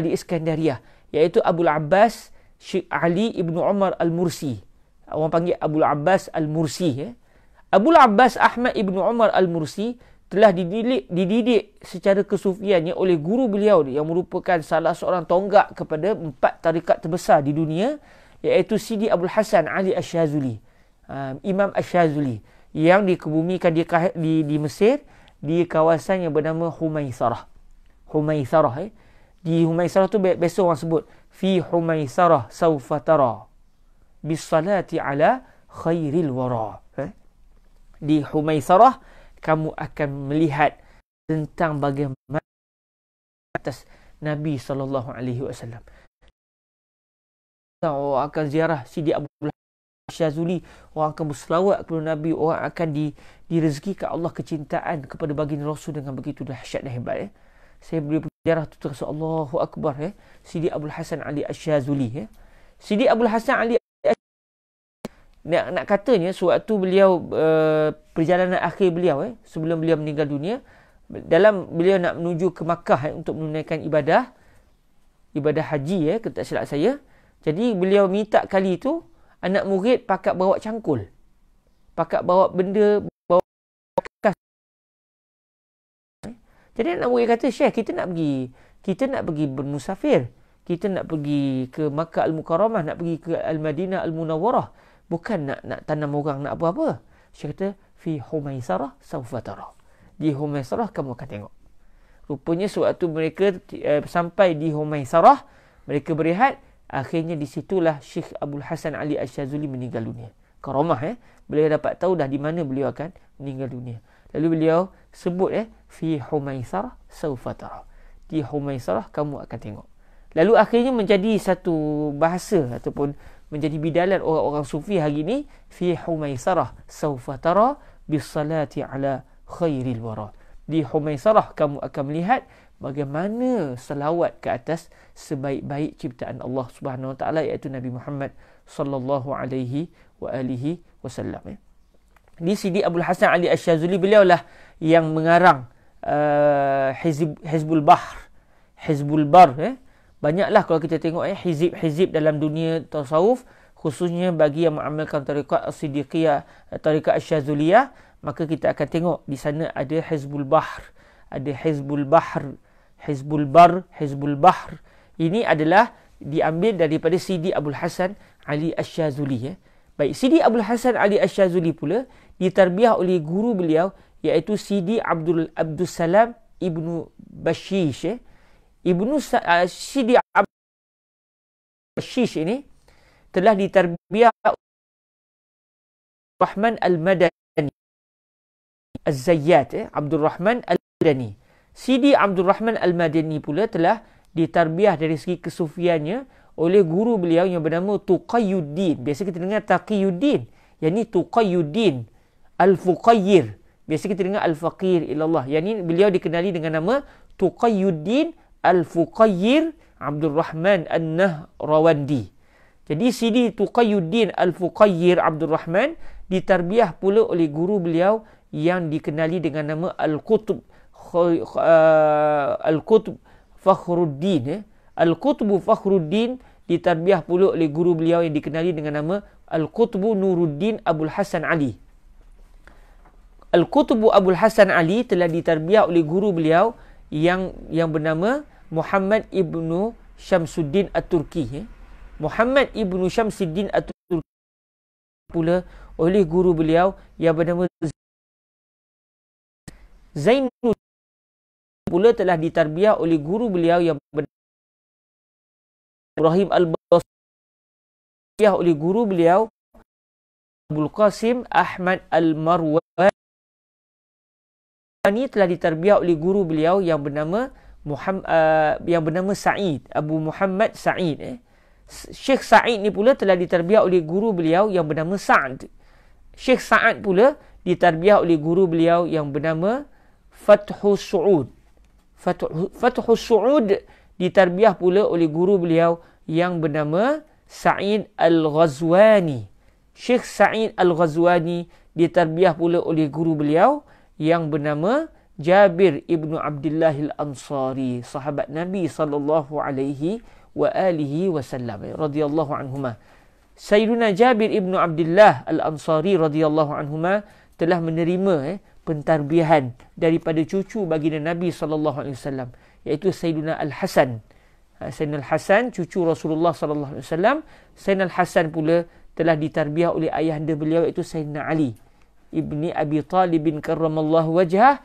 di Iskandariah iaitu Abu Abbas Syekh Ali Ibnu Umar Al-Mursi. Orang panggil Abu Abbas Al-Mursi. Eh. Abu Abbas Ahmad Ibnu Umar Al-Mursi telah dididik, dididik secara kesufiannya oleh guru beliau yang merupakan salah seorang tonggak kepada empat tarikat terbesar di dunia iaitu Sidi Abdul Hasan Ali Ash-Shazuli. Uh, Imam Ash-Shazuli yang dikebumikan di, di, di Mesir di kawasan yang bernama Humaisarah. Humaisarah. Eh. Di Humaisarah tu biasa orang sebut fi Humaisarah saufa tara bis salati ala khairil wara. Eh. Di Humaisarah kamu akan melihat tentang bagaimana atas Nabi sallallahu alaihi wasallam. Orang akan ziarah Sidi Abu Syazuli, orang akan berselawat kepada Nabi, orang akan di direzekikan Allah kecintaan kepada baginda Rasul dengan begitu dahsyat dan hebat eh. Saya boleh berziarah tu terasa Allahu Akbar eh. Sidi Abu Hasan Ali Asyazuli eh. Sidi Abu Hasan Ali nak, nak katanya sewaktu beliau uh, perjalanan akhir beliau eh, sebelum beliau meninggal dunia dalam beliau nak menuju ke Makkah eh, untuk menunaikan ibadah ibadah haji eh, kata silap saya jadi beliau minta kali itu anak murid pakat bawa cangkul pakat bawa benda jadi anak murid kata Syekh kita nak pergi kita nak pergi bermusafir kita nak pergi ke Makkah Al-Mukarramah nak pergi ke Al-Madinah Al-Munawwarah bukan nak nak tanam orang nak apa-apa. Syekh kata fi humaisarah saufa tara. Di humaisarah kamu akan tengok. Rupanya sewaktu mereka uh, sampai di humaisarah, mereka berehat, akhirnya di situlah Syekh Abdul Hasan Ali Asyazuli meninggal dunia. Karamah eh. Beliau dapat tahu dah di mana beliau akan meninggal dunia. Lalu beliau sebut eh fi humaisarah saufa tara. Di humaisarah kamu akan tengok. Lalu akhirnya menjadi satu bahasa ataupun menjadi bidalan orang-orang sufi hari ini fi humaisarah saufa tara bis salati ala khairil wara di humaisarah kamu akan melihat bagaimana selawat ke atas sebaik-baik ciptaan Allah Subhanahu wa taala iaitu Nabi Muhammad sallallahu alaihi wa alihi wasallam ya. Di sini Abu Hasan Ali Asy-Syazuli beliaulah yang mengarang uh, Hizb, Hizbul Bahr Hizbul Bar ya. Banyaklah kalau kita tengok eh hizib-hizib dalam dunia tasawuf khususnya bagi yang mengamalkan tarikat as-siddiqiyah, tarikat asy-syazuliyah, maka kita akan tengok di sana ada Hizbul Bahr, ada Hizbul Bahr, Hizbul Bar, Hizbul Bahr. Ini adalah diambil daripada Sidi Abdul Hasan Ali Asy-Syazuli eh. Baik, Sidi Abdul Hasan Ali Asy-Syazuli pula ditarbiah oleh guru beliau iaitu Sidi Abdul Abdul Salam Ibnu Bashish eh. Ibnu uh, Sidi Bashish ini telah diterbiah Rahman Al-Madani Az-Zayyat eh? Abdul Rahman Al-Madani Sidi Abdul Rahman Al-Madani pula telah diterbiah dari segi kesufiannya oleh guru beliau yang bernama Tuqayyuddin biasa kita dengar Taqiyuddin Yang ni Tuqayyuddin Al-Fuqayyir. Biasa kita dengar Al-Faqir ilallah. Yang ni beliau dikenali dengan nama Tuqayyuddin Al-Fuqayyir Abdul Rahman An-Nahrawandi. Jadi Sidi Tuqayyuddin Al-Fuqayyir Abdul Rahman ditarbiah pula oleh guru beliau yang dikenali dengan nama Al-Qutb uh, Al-Qutb Fakhruddin eh. Al-Qutb Fakhruddin ditarbiah pula oleh guru beliau yang dikenali dengan nama Al-Qutb Nuruddin Abdul Hasan Ali. Al-Qutb Abdul Hasan Ali telah ditarbiah oleh guru beliau yang yang bernama Muhammad ibnu Syamsuddin At-Turki. Eh. Muhammad ibnu Syamsuddin At-Turki pula oleh guru beliau yang bernama Zainul pula telah ditarbiah oleh guru beliau yang bernama Ibrahim Al-Basri oleh guru beliau Abdul Qasim Ahmad Al-Marwan ini telah ditarbiah oleh guru beliau yang bernama Muhammad uh, yang bernama Sa'id Abu Muhammad Sa'id eh. Syekh Sa'id ni pula telah ditarbiah oleh guru beliau yang bernama Sa'd. Syekh Sa'ad pula ditarbiah oleh guru beliau yang bernama Fathus Su'ud. Fathus Su'ud ditarbiah pula oleh guru beliau yang bernama Sa'id Al-Ghazwani. Syekh Sa'id Al-Ghazwani ditarbiah pula oleh guru beliau yang bernama Jabir ibnu Abdullah al-Ansari, sahabat Nabi sallallahu alaihi wa alihi wasallam radhiyallahu anhuma. Sayyiduna Jabir ibnu Abdullah al-Ansari radhiyallahu anhuma telah menerima eh, pentarbihan daripada cucu baginda Nabi sallallahu alaihi wasallam iaitu Sayyiduna Al-Hasan. Ha, Sayyidina Al-Hasan cucu Rasulullah sallallahu alaihi wasallam. Sayyidina Al-Hasan pula telah ditarbiah oleh ayahanda beliau iaitu Sayyidina Ali ibni Abi Talib bin karramallahu wajhah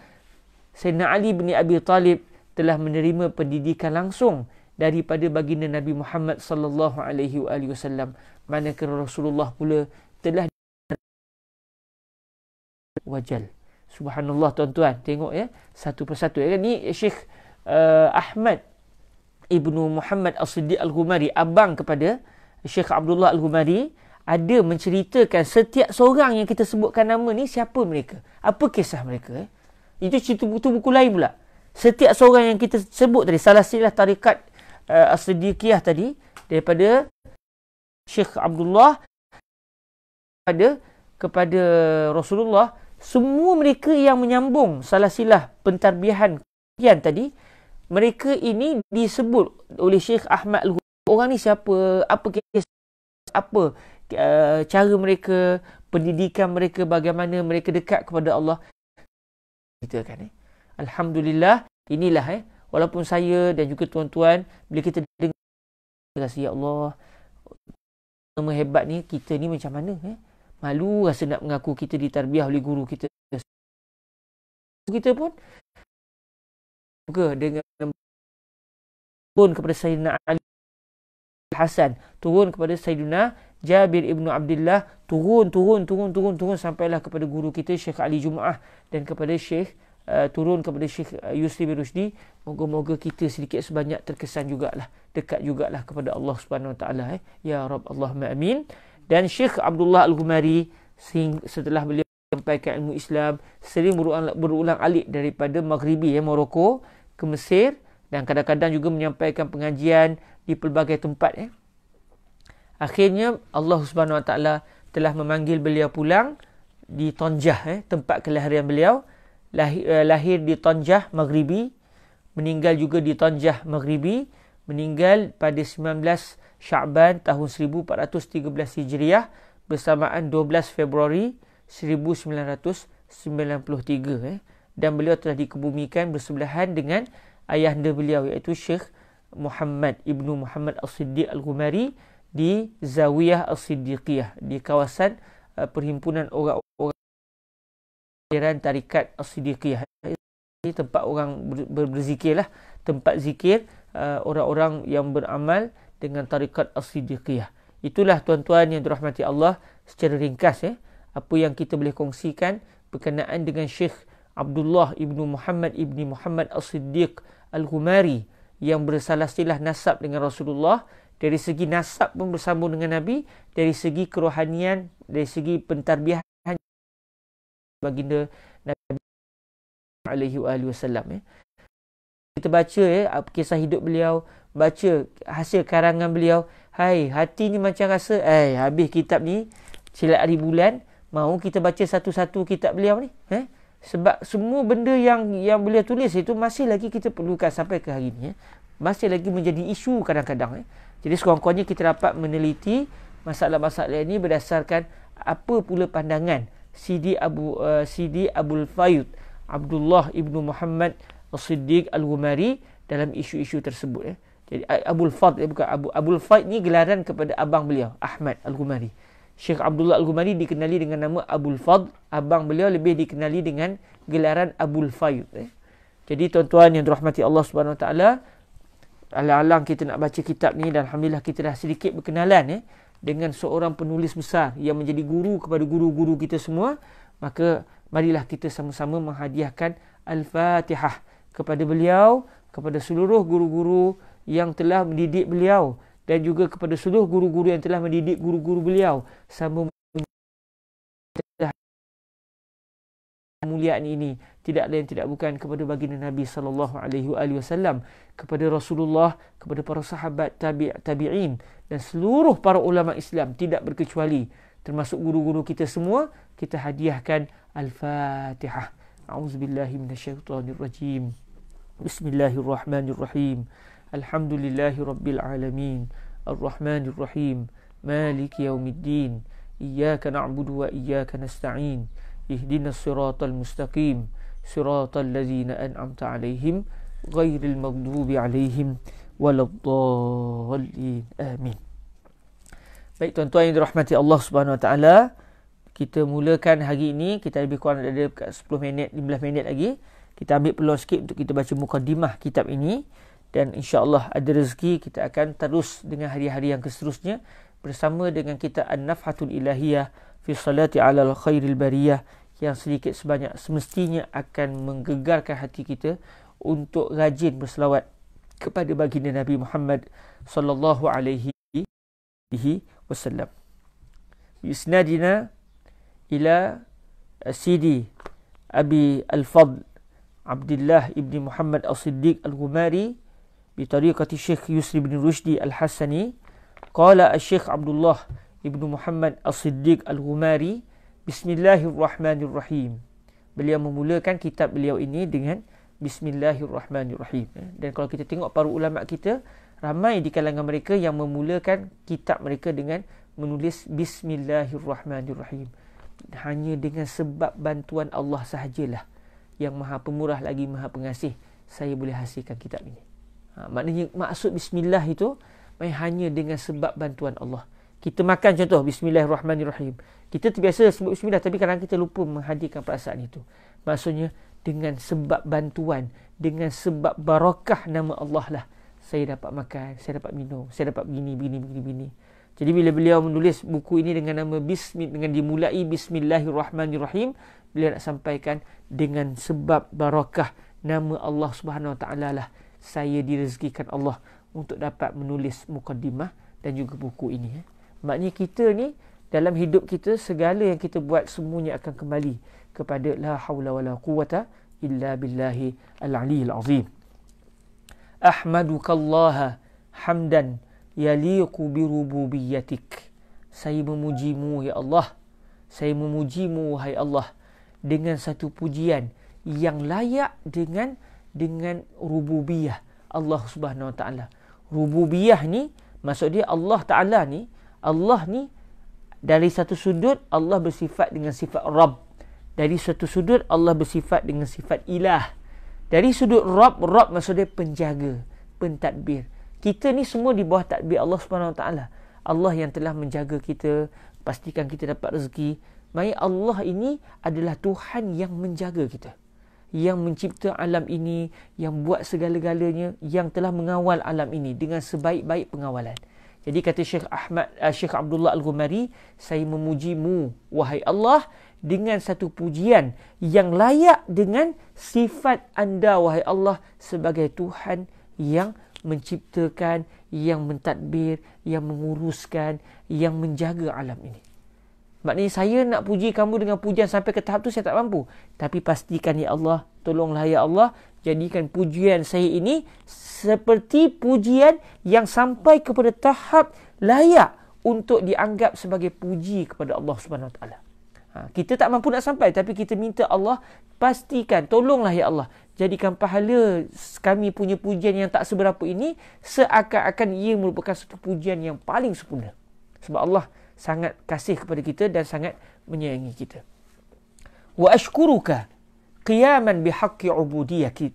Sayyidina Ali bin Abi Talib telah menerima pendidikan langsung daripada baginda Nabi Muhammad sallallahu alaihi wasallam manakala Rasulullah pula telah wajal. Subhanallah tuan-tuan tengok ya satu persatu. Ya ni Syekh uh, Ahmad Ibnu Muhammad As-Siddiq Al-Ghumari abang kepada Syekh Abdullah Al-Ghumari ada menceritakan setiap seorang yang kita sebutkan nama ni siapa mereka apa kisah mereka eh? Itu cerita buku, buku lain pula. Setiap seorang yang kita sebut tadi, salah silah tarikat uh, As-Siddiqiyah tadi, daripada Syekh Abdullah kepada, kepada Rasulullah, semua mereka yang menyambung salah silah pentarbihan kian tadi, mereka ini disebut oleh Syekh Ahmad Al-Ghul. Orang ni siapa? Apa kes? Apa uh, cara mereka? Pendidikan mereka? Bagaimana mereka dekat kepada Allah? kita kan eh. Alhamdulillah inilah eh walaupun saya dan juga tuan-tuan bila kita dengar rasa ya Allah nama hebat ni kita ni macam mana eh malu rasa nak mengaku kita ditarbiah oleh guru kita kita pun ke dengan turun kepada Sayyidina Ali Hasan turun kepada Sayyidina Jabir ibnu Abdullah turun turun turun turun turun sampailah kepada guru kita Syekh Ali Jumaah dan kepada Syekh uh, turun kepada Syekh uh, Yusri bin Rushdi moga-moga kita sedikit sebanyak terkesan jugalah dekat jugalah kepada Allah Subhanahu Wa Taala eh. ya rab Allahumma amin dan Syekh Abdullah Al-Ghumari setelah beliau menyampaikan ilmu Islam sering berulang, berulang alik daripada Maghribi ya Morocco ke Mesir dan kadang-kadang juga menyampaikan pengajian di pelbagai tempat ya. Akhirnya Allah Subhanahu Wa Taala telah memanggil beliau pulang di Tonjah eh, tempat kelahiran beliau lahir, eh, lahir di Tonjah Maghribi meninggal juga di Tonjah Maghribi meninggal pada 19 Syaban tahun 1413 Hijriah bersamaan 12 Februari 1993 eh. dan beliau telah dikebumikan bersebelahan dengan ayahanda beliau iaitu Syekh Muhammad Ibnu Muhammad As-Siddiq Al-Ghumari di Zawiyah As-Siddiqiyah di kawasan uh, perhimpunan orang-orang aliran tarikat As-Siddiqiyah. Ini tempat orang ber- berzikir lah. Tempat zikir uh, orang-orang yang beramal dengan tarikat As-Siddiqiyah. Itulah tuan-tuan yang dirahmati Allah secara ringkas eh apa yang kita boleh kongsikan berkenaan dengan Syekh Abdullah ibnu Muhammad ibni Muhammad As-Siddiq Al-Ghumari yang bersalah silah nasab dengan Rasulullah dari segi nasab pun bersambung dengan Nabi dari segi kerohanian dari segi pentarbiahan baginda Nabi alaihi wasallam ya. Kita baca ya kisah hidup beliau, baca hasil karangan beliau. Hai, hati ni macam rasa eh habis kitab ni silat hari bulan, mau kita baca satu-satu kitab beliau ni, eh? Sebab semua benda yang yang beliau tulis itu masih lagi kita perlukan sampai ke hari ini ya. Masih lagi menjadi isu kadang-kadang ya. Jadi sekurang-kurangnya kita dapat meneliti masalah-masalah ini berdasarkan apa pula pandangan Sidi Abu uh, Sidi Abdul Fayyud Abdullah ibnu Muhammad As-Siddiq Al-Ghumari dalam isu-isu tersebut ya. Jadi Abdul Fad ya, bukan Abu Abdul Faid ni gelaran kepada abang beliau Ahmad Al-Ghumari. Syekh Abdullah Al-Ghumari dikenali dengan nama Abdul Fad, abang beliau lebih dikenali dengan gelaran Abdul Faid ya. Jadi tuan-tuan yang dirahmati Allah Subhanahu Wa Taala, alang-alang kita nak baca kitab ni dan alhamdulillah kita dah sedikit berkenalan ya dengan seorang penulis besar yang menjadi guru kepada guru-guru kita semua maka marilah kita sama-sama menghadiahkan al-Fatihah kepada beliau kepada seluruh guru-guru yang telah mendidik beliau dan juga kepada seluruh guru-guru yang telah mendidik guru-guru beliau. Sama kemuliaan ini tidak lain tidak bukan kepada baginda Nabi sallallahu alaihi wasallam kepada Rasulullah kepada para sahabat tabi' tabi'in dan seluruh para ulama Islam. Tidak berkecuali termasuk guru-guru kita semua kita hadiahkan al-Fatihah. A'udzubillahi minasyaitonirrajim. Bismillahirrahmanirrahim. Alhamdulillahirabbil alamin. Arrahmanirrahim. Maliki yaumiddin. Iyyaka na'budu wa iyyaka nasta'in ihdinas siratal mustaqim siratal ladzina an'amta alaihim ghairil maghdubi alaihim waladdallin. Amin. Baik tuan-tuan yang dirahmati Allah Subhanahu wa taala kita mulakan hari ini. Kita lebih kurang ada dekat 10 minit 15 minit lagi. Kita ambil peluang sikit untuk kita baca mukadimah kitab ini. Dan insya-Allah ada rezeki kita akan terus dengan hari-hari yang seterusnya bersama dengan kita An-Nafhatul Ilahiyah fi salati 'alal khairil bariyah yang sedikit sebanyak semestinya akan menggegarkan hati kita untuk rajin berselawat kepada baginda Nabi Muhammad sallallahu alaihi wasallam. Yusnadina ila sidi Abi Al-Fadl Abdullah ibn Muhammad As-Siddiq Al-Ghumari bi tariqati Syekh Yusri bin Rushdi Al-Hassani qala Syekh Abdullah ibn Muhammad As-Siddiq Al-Ghumari Bismillahirrahmanirrahim. Beliau memulakan kitab beliau ini dengan Bismillahirrahmanirrahim. Dan kalau kita tengok para ulama kita, ramai di kalangan mereka yang memulakan kitab mereka dengan menulis Bismillahirrahmanirrahim. Hanya dengan sebab bantuan Allah sahajalah yang maha pemurah lagi maha pengasih saya boleh hasilkan kitab ini. Ha, maknanya maksud Bismillah itu hanya dengan sebab bantuan Allah. Kita makan contoh Bismillahirrahmanirrahim. Kita terbiasa sebut bismillah tapi kadang kita lupa menghadirkan perasaan itu. Maksudnya dengan sebab bantuan, dengan sebab barakah nama Allah lah saya dapat makan, saya dapat minum, saya dapat begini, begini, begini, begini. Jadi bila beliau menulis buku ini dengan nama Bismillah, dengan dimulai Bismillahirrahmanirrahim, beliau nak sampaikan dengan sebab barakah nama Allah Subhanahu Wa Taala lah saya direzekikan Allah untuk dapat menulis mukaddimah dan juga buku ini. Eh. Maknanya kita ni dalam hidup kita segala yang kita buat semuanya akan kembali kepada la haula wala quwata illa billahi al-aliyyil azim. Ahmadukallaha hamdan yaliqu bi rububiyyatik. Saya memujimu ya Allah. Saya memujimu wahai Allah dengan satu pujian yang layak dengan dengan rububiyah. Allah Subhanahu wa taala. Rububiyah ni maksud dia Allah taala ni Allah ni dari satu sudut Allah bersifat dengan sifat Rabb. Dari satu sudut Allah bersifat dengan sifat Ilah. Dari sudut Rabb, Rabb maksudnya penjaga, pentadbir. Kita ni semua di bawah tadbir Allah Subhanahu Taala. Allah yang telah menjaga kita, pastikan kita dapat rezeki. Mai Allah ini adalah Tuhan yang menjaga kita. Yang mencipta alam ini, yang buat segala-galanya, yang telah mengawal alam ini dengan sebaik-baik pengawalan. Jadi kata Syekh Ahmad uh, Syekh Abdullah Al-Ghumari, saya memujimu wahai Allah dengan satu pujian yang layak dengan sifat anda wahai Allah sebagai Tuhan yang menciptakan, yang mentadbir, yang menguruskan, yang menjaga alam ini. Maknanya saya nak puji kamu dengan pujian sampai ke tahap tu saya tak mampu. Tapi pastikan ya Allah, tolonglah ya Allah, jadikan pujian saya ini seperti pujian yang sampai kepada tahap layak untuk dianggap sebagai puji kepada Allah Subhanahu Wa Taala. Ha, kita tak mampu nak sampai tapi kita minta Allah pastikan tolonglah ya Allah jadikan pahala kami punya pujian yang tak seberapa ini seakan-akan ia merupakan satu pujian yang paling sempurna. Sebab Allah sangat kasih kepada kita dan sangat menyayangi kita. Wa ashkuruka ubudiyyati.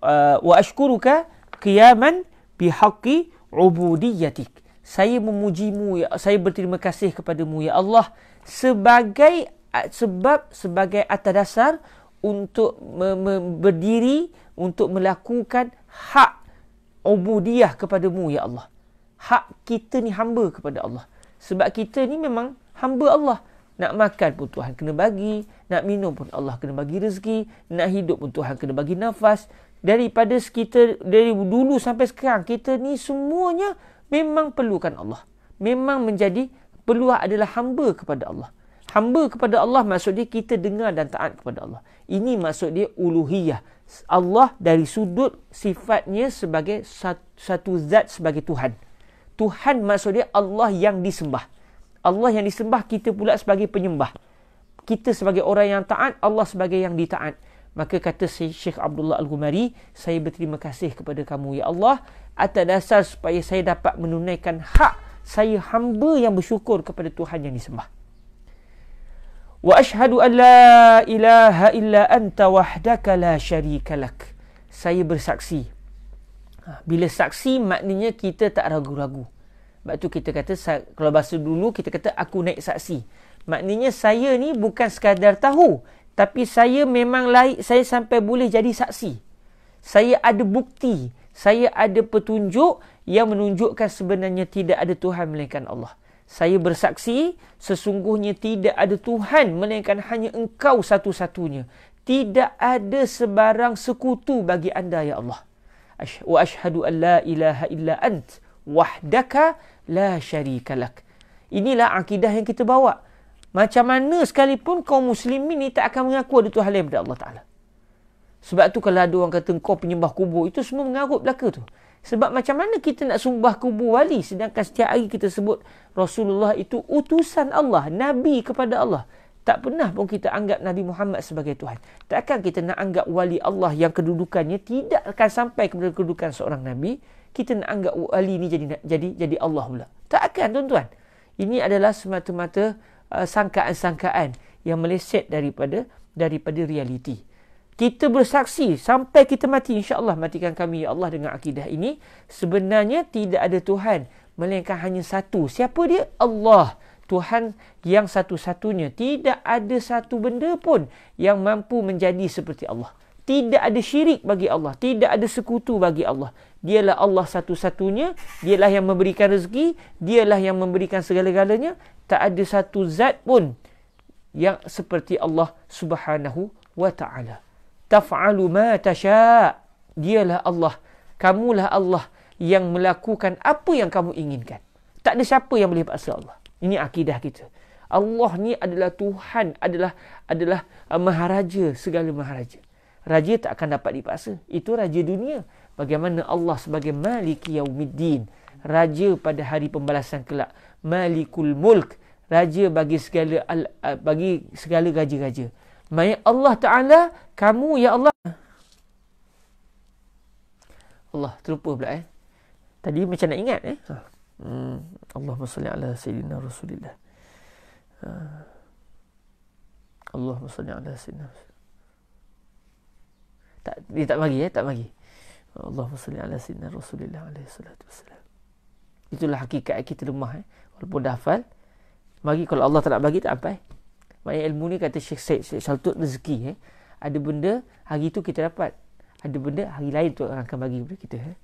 Uh, wa ashkuruka qiyaman bihaqqi ubudiyyatik. Saya memujimu ya saya berterima kasih kepadamu ya Allah sebagai sebab sebagai atas dasar untuk me- me- berdiri untuk melakukan hak ubudiyah kepadamu ya Allah. Hak kita ni hamba kepada Allah. Sebab kita ni memang hamba Allah. Nak makan pun Tuhan kena bagi. Nak minum pun Allah kena bagi rezeki. Nak hidup pun Tuhan kena bagi nafas. Daripada kita, dari dulu sampai sekarang, kita ni semuanya memang perlukan Allah. Memang menjadi, perlu adalah hamba kepada Allah. Hamba kepada Allah maksud dia kita dengar dan taat kepada Allah. Ini maksud dia uluhiyah. Allah dari sudut sifatnya sebagai satu zat sebagai Tuhan. Tuhan maksud dia Allah yang disembah. Allah yang disembah kita pula sebagai penyembah. Kita sebagai orang yang taat, Allah sebagai yang ditaat. Maka kata Syekh Abdullah Al-Gumari, saya berterima kasih kepada kamu ya Allah atas dasar supaya saya dapat menunaikan hak saya hamba yang bersyukur kepada Tuhan yang disembah. Wa ashhadu an la ilaha illa anta wahdaka la syarika lak. Saya bersaksi Ha, bila saksi maknanya kita tak ragu-ragu. Sebab tu kita kata kalau bahasa dulu kita kata aku naik saksi. Maknanya saya ni bukan sekadar tahu tapi saya memang laik saya sampai boleh jadi saksi. Saya ada bukti, saya ada petunjuk yang menunjukkan sebenarnya tidak ada Tuhan melainkan Allah. Saya bersaksi sesungguhnya tidak ada Tuhan melainkan hanya Engkau satu-satunya. Tidak ada sebarang sekutu bagi anda ya Allah wa ashhadu an la ilaha illa ant wahdaka la syarika lak. Inilah akidah yang kita bawa. Macam mana sekalipun kaum muslimin ni tak akan mengaku ada Tuhan lain daripada Allah Ta'ala. Sebab tu kalau ada orang kata kau penyembah kubur, itu semua mengarut belaka tu. Sebab macam mana kita nak sembah kubur wali sedangkan setiap hari kita sebut Rasulullah itu utusan Allah, Nabi kepada Allah. Tak pernah pun kita anggap Nabi Muhammad sebagai Tuhan. Takkan kita nak anggap wali Allah yang kedudukannya tidak akan sampai kepada kedudukan seorang Nabi. Kita nak anggap wali ini jadi jadi jadi Allah pula. Tak akan tuan-tuan. Ini adalah semata-mata uh, sangkaan-sangkaan yang meleset daripada daripada realiti. Kita bersaksi sampai kita mati insya-Allah matikan kami ya Allah dengan akidah ini sebenarnya tidak ada Tuhan melainkan hanya satu. Siapa dia? Allah. Tuhan yang satu-satunya. Tidak ada satu benda pun yang mampu menjadi seperti Allah. Tidak ada syirik bagi Allah. Tidak ada sekutu bagi Allah. Dialah Allah satu-satunya. Dialah yang memberikan rezeki. Dialah yang memberikan segala-galanya. Tak ada satu zat pun yang seperti Allah subhanahu wa ta'ala. Taf'alu ma tasha' Dialah Allah. Kamulah Allah yang melakukan apa yang kamu inginkan. Tak ada siapa yang boleh paksa Allah. Ini akidah kita. Allah ni adalah Tuhan, adalah adalah uh, maharaja segala maharaja. Raja tak akan dapat dipaksa. Itu raja dunia. Bagaimana Allah sebagai Maliki Yaumiddin, raja pada hari pembalasan kelak, Malikul Mulk, raja bagi segala uh, bagi segala raja-raja. Mai Allah Taala, kamu ya Allah. Allah terlupa pula eh. Tadi macam nak ingat eh. Ha. Hmm. Allahumma salli ala sayyidina Rasulillah. Uh. Allahumma salli ala sayyidina tak, dia tak bagi ya, tak bagi. Allahumma salli ala sayyidina Rasulillah alaihi salatu wassalam. Itulah hakikat kita lemah eh. Walaupun dah hafal, bagi kalau Allah tak nak bagi tak apa. Maknanya ilmu ni kata Syekh Syed, Syekh Saltut rezeki eh. Ada benda hari tu kita dapat. Ada benda hari lain tu akan bagi kepada kita eh.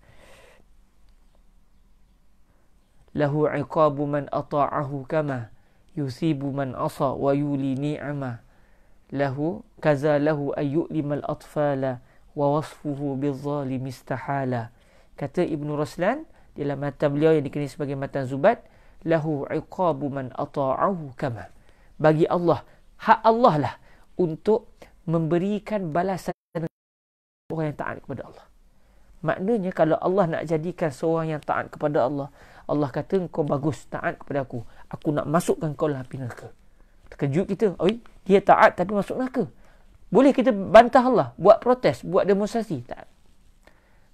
lahu iqabu man ata'ahu kama yusibu man asa wa yuli ni'ama lahu kaza lahu ayyulimal atfala wa wasfuhu bizzalimi istahala Kata Ibnu Raslan dalam mata beliau yang dikenali sebagai matan Zubat, lahu iqabu man ata'ahu kama. Bagi Allah, hak Allah lah untuk memberikan balasan orang yang taat kepada Allah. Maknanya kalau Allah nak jadikan seorang yang taat kepada Allah, Allah kata kau bagus taat kepada aku. Aku nak masukkan kau dalam neraka. Terkejut kita. Oi, dia taat tapi masuk neraka. Boleh kita bantah Allah, buat protes, buat demonstrasi. Tak.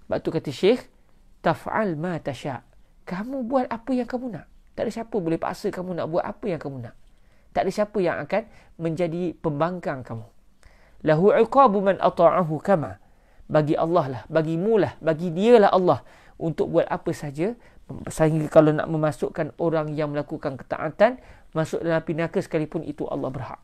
Sebab tu kata Syekh, taf'al ma tasha. Kamu buat apa yang kamu nak. Tak ada siapa boleh paksa kamu nak buat apa yang kamu nak. Tak ada siapa yang akan menjadi pembangkang kamu. Lahu iqabu man ata'ahu kama. Bagi Allah lah, bagi lah, bagi dia lah Allah untuk buat apa saja sehingga kalau nak memasukkan orang yang melakukan ketaatan masuk dalam api neraka sekalipun itu Allah berhak.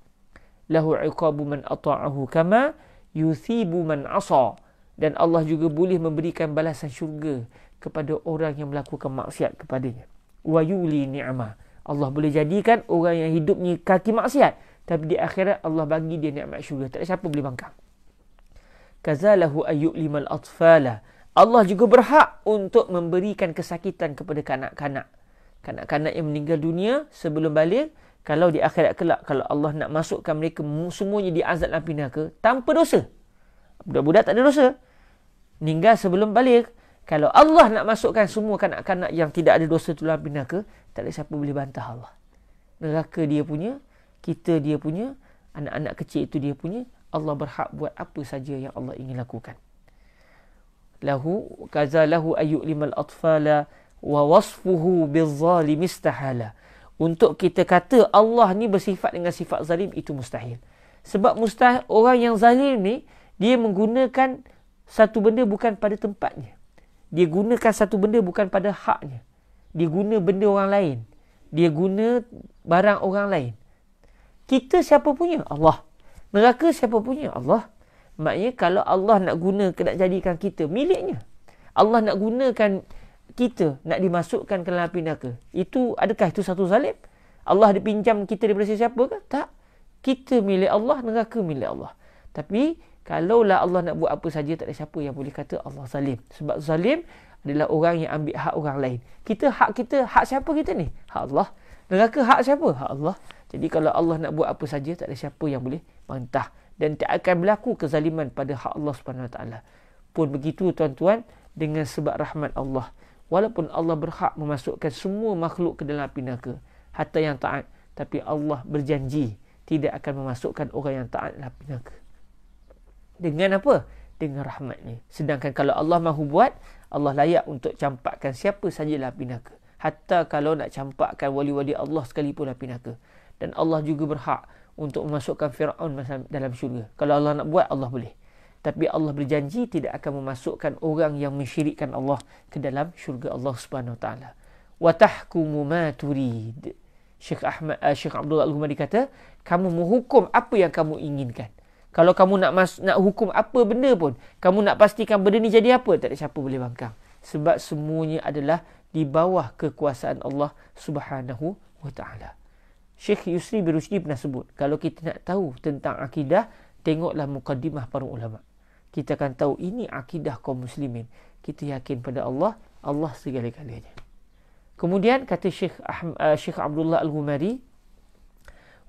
Lahu iqabu man ata'ahu kama yuthibu man asa dan Allah juga boleh memberikan balasan syurga kepada orang yang melakukan maksiat kepadanya. Wa yuli ni'ma. Allah boleh jadikan orang yang hidupnya kaki maksiat tapi di akhirat Allah bagi dia nikmat syurga. Tak ada siapa boleh bangkang. Kazalahu ayyuk limal atfala. Allah juga berhak untuk memberikan kesakitan kepada kanak-kanak. Kanak-kanak yang meninggal dunia sebelum balik. Kalau di akhirat kelak, kalau Allah nak masukkan mereka semuanya di azab api neraka tanpa dosa. Budak-budak tak ada dosa. Meninggal sebelum balik. Kalau Allah nak masukkan semua kanak-kanak yang tidak ada dosa tu dalam neraka, tak ada siapa boleh bantah Allah. Neraka dia punya, kita dia punya, anak-anak kecil itu dia punya, Allah berhak buat apa saja yang Allah ingin lakukan. Lahu kaza lahu ayu limal atfala wa wasfuhu bizzalim istahala. Untuk kita kata Allah ni bersifat dengan sifat zalim itu mustahil. Sebab mustahil orang yang zalim ni dia menggunakan satu benda bukan pada tempatnya. Dia gunakan satu benda bukan pada haknya. Dia guna benda orang lain. Dia guna barang orang lain. Kita siapa punya? Allah. Neraka siapa punya? Allah. Maknanya kalau Allah nak guna, nak jadikan kita miliknya. Allah nak gunakan kita, nak dimasukkan ke dalam api neraka. Itu, adakah itu satu zalim? Allah dipinjam kita daripada siapa ke? Tak. Kita milik Allah, neraka milik Allah. Tapi, Kalaulah Allah nak buat apa saja tak ada siapa yang boleh kata Allah zalim. Sebab zalim adalah orang yang ambil hak orang lain. Kita hak kita, hak siapa kita ni? Hak Allah. Neraka hak siapa? Hak Allah. Jadi kalau Allah nak buat apa saja tak ada siapa yang boleh bantah dan tak akan berlaku kezaliman pada hak Allah Subhanahu Wa Taala. Pun begitu tuan-tuan dengan sebab rahmat Allah. Walaupun Allah berhak memasukkan semua makhluk ke dalam api neraka, hatta yang taat, tapi Allah berjanji tidak akan memasukkan orang yang taat dalam api neraka. Dengan apa? Dengan rahmatnya. Sedangkan kalau Allah mahu buat, Allah layak untuk campakkan siapa saja dalam api neraka. Hatta kalau nak campakkan wali-wali Allah sekalipun dalam api neraka. Dan Allah juga berhak untuk memasukkan Fir'aun dalam syurga. Kalau Allah nak buat, Allah boleh. Tapi Allah berjanji tidak akan memasukkan orang yang mensyirikkan Allah ke dalam syurga Allah Subhanahu Wa Taala. Wa tahkumu ma turid. Syekh Ahmad uh, Syekh Abdullah Al-Ghumari kata, kamu menghukum apa yang kamu inginkan. Kalau kamu nak mas, nak hukum apa benda pun, kamu nak pastikan benda ni jadi apa, tak ada siapa boleh bangkang. Sebab semuanya adalah di bawah kekuasaan Allah Subhanahu wa taala. Syekh Yusri bin Rushdi pernah sebut, kalau kita nak tahu tentang akidah, tengoklah mukaddimah para ulama. Kita akan tahu ini akidah kaum muslimin. Kita yakin pada Allah, Allah segala-galanya. Kemudian kata Syekh Ahmad, uh, Syekh Abdullah Al-Ghumari,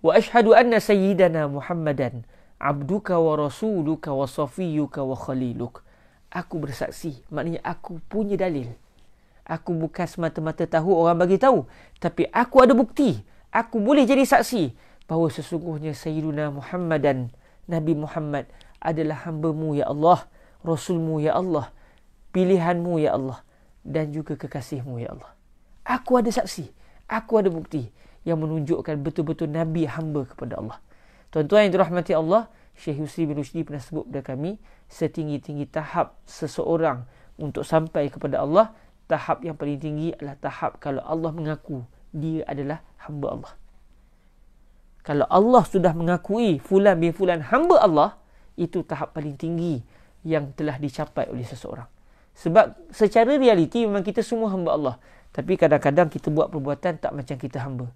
"Wa ashhadu anna sayyidana Muhammadan abduka wa rasuluka wa safiyuka wa khaliluk. Aku bersaksi. Maknanya aku punya dalil. Aku bukan semata-mata tahu orang bagi tahu. Tapi aku ada bukti. Aku boleh jadi saksi. Bahawa sesungguhnya Sayyiduna Muhammad dan Nabi Muhammad adalah hambamu ya Allah. Rasulmu ya Allah. Pilihanmu ya Allah. Dan juga kekasihmu ya Allah. Aku ada saksi. Aku ada bukti. Yang menunjukkan betul-betul Nabi hamba kepada Allah. Tuan-tuan yang dirahmati Allah, Syekh Yusri bin Rushdi pernah sebut kepada kami, setinggi-tinggi tahap seseorang untuk sampai kepada Allah, tahap yang paling tinggi adalah tahap kalau Allah mengaku dia adalah hamba Allah. Kalau Allah sudah mengakui fulan bin fulan hamba Allah, itu tahap paling tinggi yang telah dicapai oleh seseorang. Sebab secara realiti memang kita semua hamba Allah. Tapi kadang-kadang kita buat perbuatan tak macam kita hamba.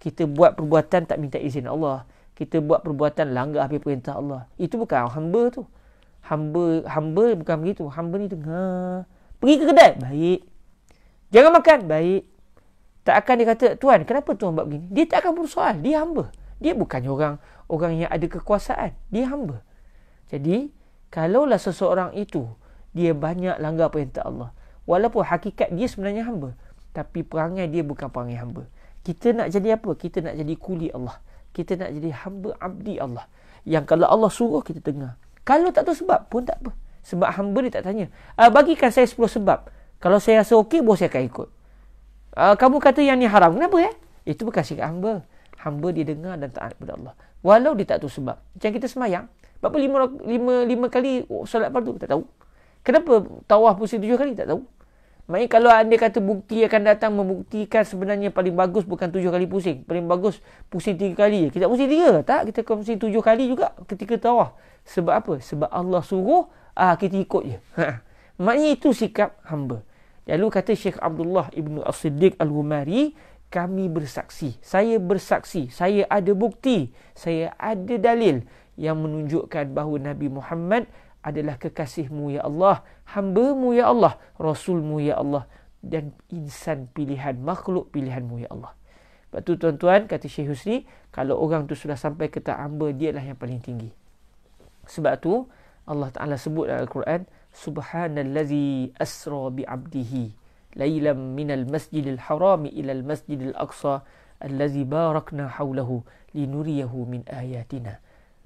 Kita buat perbuatan tak minta izin Allah kita buat perbuatan langgar apa perintah Allah. Itu bukan hamba tu. Hamba hamba bukan begitu. Hamba ni tengah Pergi ke kedai? Baik. Jangan makan? Baik. Tak akan dia kata, Tuan, kenapa Tuan buat begini? Dia tak akan bersoal. Dia hamba. Dia bukan orang orang yang ada kekuasaan. Dia hamba. Jadi, kalaulah seseorang itu, dia banyak langgar perintah Allah. Walaupun hakikat dia sebenarnya hamba. Tapi perangai dia bukan perangai hamba. Kita nak jadi apa? Kita nak jadi kuli Allah. Kita nak jadi hamba abdi Allah. Yang kalau Allah suruh, kita dengar. Kalau tak tahu sebab pun tak apa. Sebab hamba dia tak tanya. Uh, bagikan saya 10 sebab. Kalau saya rasa okey, bos saya akan ikut. Uh, kamu kata yang ni haram. Kenapa ya? Itu bukan sikap hamba. Hamba dia dengar dan taat kepada Allah. Walau dia tak tahu sebab. Macam kita semayang. Berapa lima, lima, lima kali solat fardu? Tak tahu. Kenapa tawaf pusing tujuh kali? Tak tahu. Maksudnya kalau anda kata bukti akan datang membuktikan sebenarnya paling bagus bukan tujuh kali pusing. Paling bagus pusing tiga kali. Kita pusing tiga. Tak, kita pusing tujuh kali juga ketika tawaf. Sebab apa? Sebab Allah suruh, ah kita ikut je. Ha. Maknanya itu sikap hamba. Lalu kata Syekh Abdullah Ibnu As-Siddiq Al-Humari, kami bersaksi. Saya bersaksi. Saya ada bukti. Saya ada dalil yang menunjukkan bahawa Nabi Muhammad adalah kekasihmu ya Allah, hambamu ya Allah, rasulmu ya Allah dan insan pilihan, makhluk pilihanmu ya Allah. Sebab tu tuan-tuan kata Syekh Husni, kalau orang tu sudah sampai ke tahap hamba, dialah yang paling tinggi. Sebab tu Allah Taala sebut dalam Al-Quran, Subhanallazi asra bi 'abdihi lailam minal masjidil harami ilal masjidil aqsa allazi barakna hawlahu linuriyahu min ayatina.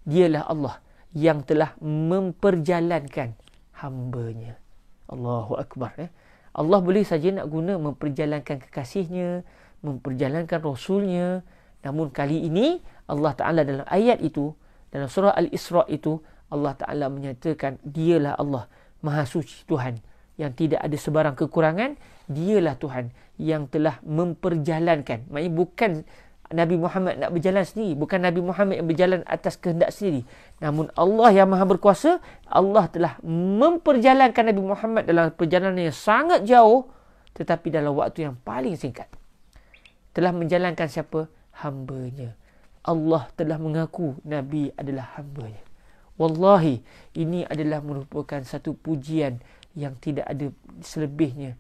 Dialah Allah yang telah memperjalankan hambanya. Allahu Akbar. Eh? Allah boleh saja nak guna memperjalankan kekasihnya, memperjalankan rasulnya. Namun kali ini Allah Ta'ala dalam ayat itu, dalam surah Al-Isra' itu, Allah Ta'ala menyatakan dialah Allah, Maha Suci Tuhan yang tidak ada sebarang kekurangan, dialah Tuhan yang telah memperjalankan. Maksudnya bukan Nabi Muhammad nak berjalan sendiri. Bukan Nabi Muhammad yang berjalan atas kehendak sendiri. Namun Allah yang maha berkuasa, Allah telah memperjalankan Nabi Muhammad dalam perjalanan yang sangat jauh tetapi dalam waktu yang paling singkat. Telah menjalankan siapa? Hambanya. Allah telah mengaku Nabi adalah hambanya. Wallahi, ini adalah merupakan satu pujian yang tidak ada selebihnya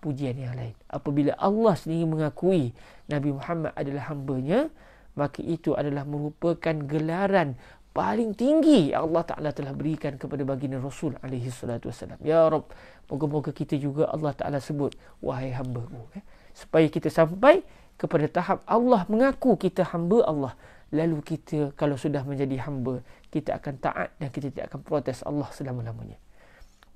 pujian yang lain. Apabila Allah sendiri mengakui Nabi Muhammad adalah hambanya, maka itu adalah merupakan gelaran paling tinggi yang Allah Ta'ala telah berikan kepada baginda Rasul alaihi salatu wasallam. Ya Rab, moga-moga kita juga Allah Ta'ala sebut, wahai hamba eh? Supaya kita sampai kepada tahap Allah mengaku kita hamba Allah. Lalu kita kalau sudah menjadi hamba, kita akan taat dan kita tidak akan protes Allah selama-lamanya.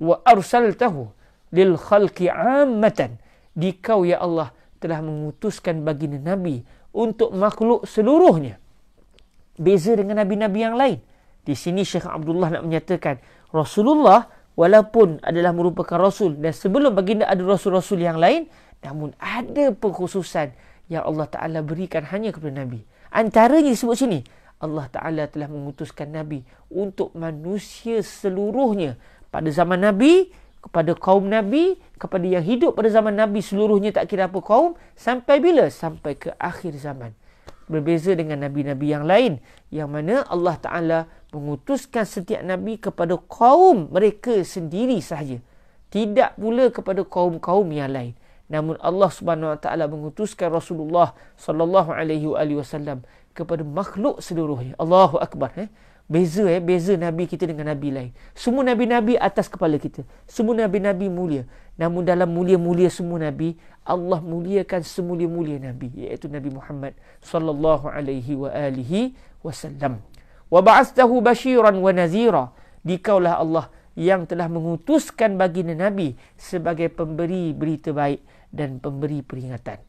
Wa arsaltahu lil khalqi ammatan. Dikau ya Allah telah mengutuskan baginda nabi untuk makhluk seluruhnya. Beza dengan nabi-nabi yang lain. Di sini Syekh Abdullah nak menyatakan Rasulullah walaupun adalah merupakan rasul dan sebelum baginda ada rasul-rasul yang lain namun ada pengkhususan yang Allah Taala berikan hanya kepada nabi. Antaranya disebut sini Allah Taala telah mengutuskan nabi untuk manusia seluruhnya. Pada zaman nabi kepada kaum Nabi, kepada yang hidup pada zaman Nabi seluruhnya tak kira apa kaum, sampai bila? Sampai ke akhir zaman. Berbeza dengan Nabi-Nabi yang lain, yang mana Allah Ta'ala mengutuskan setiap Nabi kepada kaum mereka sendiri sahaja. Tidak pula kepada kaum-kaum yang lain. Namun Allah Subhanahu Wa Taala mengutuskan Rasulullah sallallahu alaihi wasallam kepada makhluk seluruhnya. Allahu akbar eh. Beza eh, beza Nabi kita dengan Nabi lain. Semua Nabi-Nabi atas kepala kita. Semua Nabi-Nabi mulia. Namun dalam mulia-mulia semua Nabi, Allah muliakan semulia-mulia Nabi. Iaitu Nabi Muhammad sallallahu alaihi wa alihi wasallam. Wa ba'astahu bashiran wa nazira. Dikaulah Allah yang telah mengutuskan baginda Nabi sebagai pemberi berita baik dan pemberi peringatan.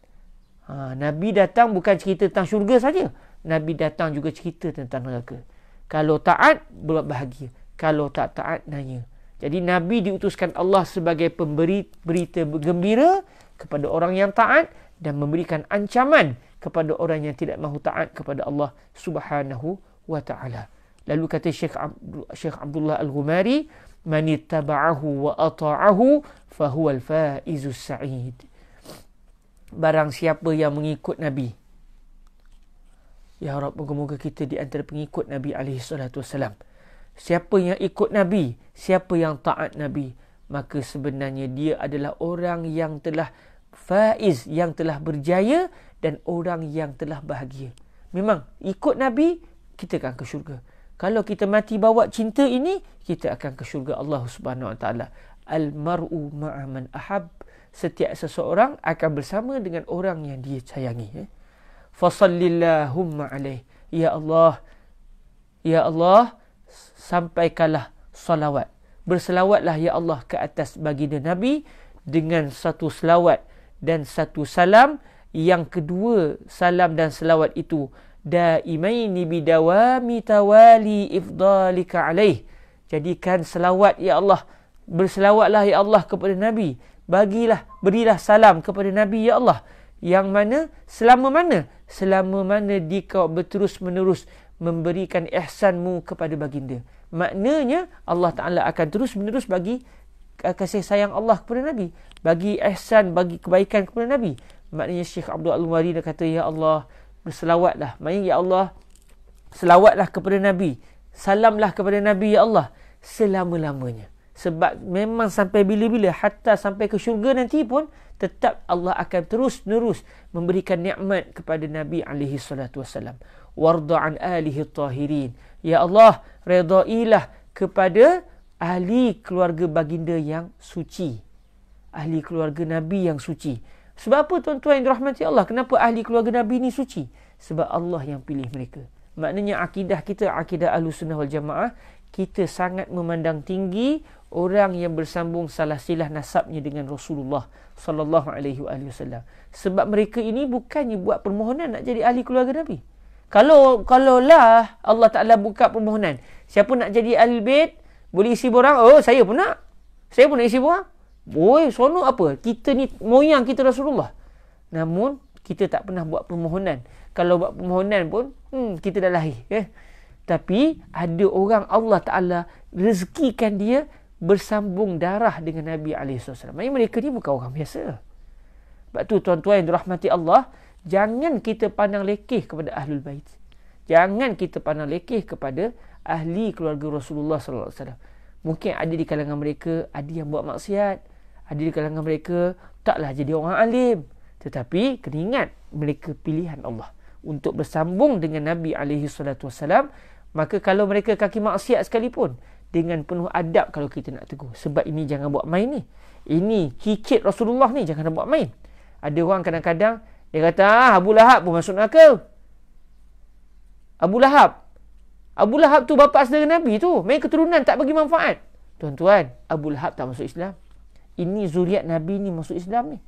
Ha, Nabi datang bukan cerita tentang syurga saja. Nabi datang juga cerita tentang neraka. Kalau taat, buat bahagia. Kalau tak taat, nanya. Jadi Nabi diutuskan Allah sebagai pemberi berita gembira kepada orang yang taat dan memberikan ancaman kepada orang yang tidak mahu taat kepada Allah Subhanahu wa taala. Lalu kata Syekh Abdul, Syekh Abdullah Al-Ghumari, "Man ittaba'ahu wa ata'ahu fa huwa al-faizus sa'id." Barang siapa yang mengikut Nabi, Ya Rabb, moga-moga kita di antara pengikut Nabi alaihi salatu wasalam. Siapa yang ikut Nabi, siapa yang taat Nabi, maka sebenarnya dia adalah orang yang telah faiz yang telah berjaya dan orang yang telah bahagia memang ikut nabi kita akan ke syurga kalau kita mati bawa cinta ini kita akan ke syurga Allah Subhanahu Wa Taala al mar'u ma'a man ahab setiap seseorang akan bersama dengan orang yang dia sayangi eh? Fasallillahumma alaih. Ya Allah ya Allah sampaikanlah salawat. Berselawatlah ya Allah ke atas baginda Nabi dengan satu selawat dan satu salam. Yang kedua salam dan selawat itu daimaini bidawami tawali ifdalika alaih. Jadikan selawat ya Allah berselawatlah ya Allah kepada Nabi. Bagilah berilah salam kepada Nabi ya Allah yang mana? Selama mana? Selama mana dikau berterus menerus memberikan ihsanmu kepada baginda. Maknanya Allah Taala akan terus menerus bagi kasih sayang Allah kepada Nabi. Bagi ihsan bagi kebaikan kepada Nabi. Maknanya Syekh Abdul Al-Mari dia kata ya Allah berselawatlah. Maknanya ya Allah selawatlah kepada Nabi. Salamlah kepada Nabi ya Allah selama-lamanya sebab memang sampai bila-bila hatta sampai ke syurga nanti pun tetap Allah akan terus menerus memberikan nikmat kepada Nabi alaihi salatu wasallam warda an alihi tahirin. Ya Allah redailah kepada ahli keluarga baginda yang suci. Ahli keluarga nabi yang suci. Sebab apa tuan-tuan yang dirahmati Allah? Kenapa ahli keluarga nabi ni suci? Sebab Allah yang pilih mereka. Maknanya akidah kita akidah ahlussunnah wal jamaah kita sangat memandang tinggi orang yang bersambung salah silah nasabnya dengan Rasulullah sallallahu alaihi wasallam. Sebab mereka ini bukannya buat permohonan nak jadi ahli keluarga Nabi. Kalau kalau lah Allah Taala buka permohonan, siapa nak jadi ahli bait, boleh isi borang? Oh, saya pun nak. Saya pun nak isi borang. Boy, sono apa? Kita ni moyang kita Rasulullah. Namun kita tak pernah buat permohonan. Kalau buat permohonan pun, hmm, kita dah lahir. Eh? Tapi ada orang Allah Ta'ala rezekikan dia bersambung darah dengan Nabi SAW. Maksudnya mereka ni bukan orang biasa. Sebab tu tuan-tuan yang dirahmati Allah, jangan kita pandang lekeh kepada Ahlul Bait. Jangan kita pandang lekeh kepada ahli keluarga Rasulullah SAW. Mungkin ada di kalangan mereka, ada yang buat maksiat. Ada di kalangan mereka, taklah jadi orang alim. Tetapi, kena ingat, mereka pilihan Allah. Untuk bersambung dengan Nabi SAW. Maka kalau mereka kaki maksiat sekalipun, dengan penuh adab kalau kita nak tegur. Sebab ini jangan buat main ni. Ini cicit Rasulullah ni jangan buat main. Ada orang kadang-kadang dia kata ah, Abu Lahab pun masuk neraka. Abu Lahab. Abu Lahab tu bapa saudara Nabi tu. Main keturunan tak bagi manfaat. Tuan-tuan, Abu Lahab tak masuk Islam. Ini zuriat Nabi ni masuk Islam ni.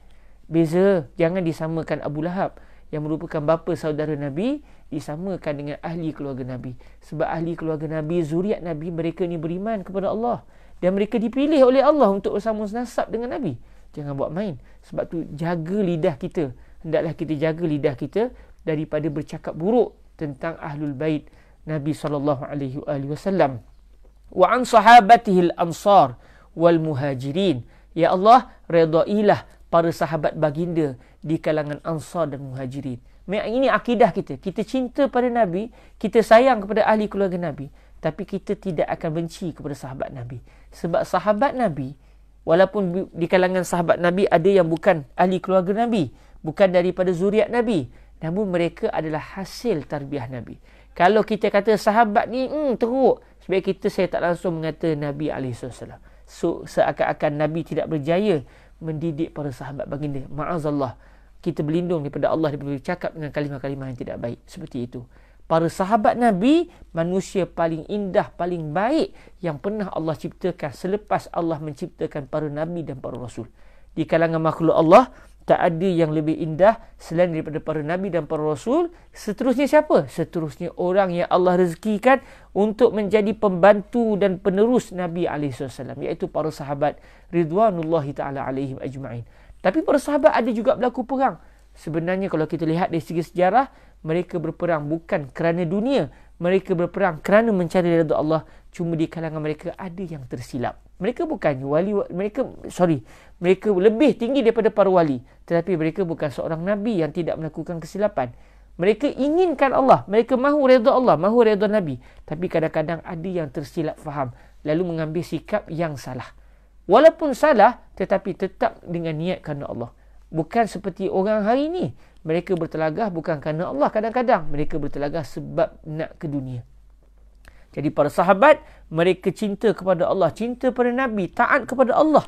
Beza. Jangan disamakan Abu Lahab yang merupakan bapa saudara Nabi disamakan dengan ahli keluarga Nabi. Sebab ahli keluarga Nabi, zuriat Nabi, mereka ni beriman kepada Allah. Dan mereka dipilih oleh Allah untuk bersama nasab dengan Nabi. Jangan buat main. Sebab tu jaga lidah kita. Hendaklah kita jaga lidah kita daripada bercakap buruk tentang ahlul bait Nabi sallallahu alaihi wasallam. Wa an sahabatihi al-ansar wal muhajirin. Ya Allah, redailah para sahabat baginda di kalangan ansar dan muhajirin. Ini akidah kita. Kita cinta pada Nabi, kita sayang kepada ahli keluarga Nabi, tapi kita tidak akan benci kepada sahabat Nabi. Sebab sahabat Nabi, walaupun di kalangan sahabat Nabi ada yang bukan ahli keluarga Nabi, bukan daripada zuriat Nabi, namun mereka adalah hasil tarbiyah Nabi. Kalau kita kata sahabat ni hmm, teruk, sebab kita saya tak langsung mengata Nabi SAW. So, seakan-akan Nabi tidak berjaya mendidik para sahabat baginda. Ma'azallah kita berlindung daripada Allah daripada bercakap dengan kalimah-kalimah yang tidak baik. Seperti itu. Para sahabat Nabi manusia paling indah paling baik yang pernah Allah ciptakan selepas Allah menciptakan para Nabi dan para Rasul. Di kalangan makhluk Allah tak ada yang lebih indah selain daripada para Nabi dan para Rasul. Seterusnya siapa? seterusnya orang yang Allah rezekikan untuk menjadi pembantu dan penerus Nabi SAW iaitu para sahabat Ridwanullahi ta'ala alaihim ajma'in tapi para sahabat ada juga berlaku perang. Sebenarnya kalau kita lihat dari segi sejarah, mereka berperang bukan kerana dunia. Mereka berperang kerana mencari redha Allah. Cuma di kalangan mereka ada yang tersilap. Mereka bukan wali, mereka, sorry, mereka lebih tinggi daripada para wali. Tetapi mereka bukan seorang Nabi yang tidak melakukan kesilapan. Mereka inginkan Allah. Mereka mahu redha Allah, mahu redha Nabi. Tapi kadang-kadang ada yang tersilap faham. Lalu mengambil sikap yang salah Walaupun salah tetapi tetap dengan niat kerana Allah. Bukan seperti orang hari ini. Mereka bertelagah bukan kerana Allah. Kadang-kadang mereka bertelagah sebab nak ke dunia. Jadi para sahabat, mereka cinta kepada Allah. Cinta pada Nabi. Taat kepada Allah.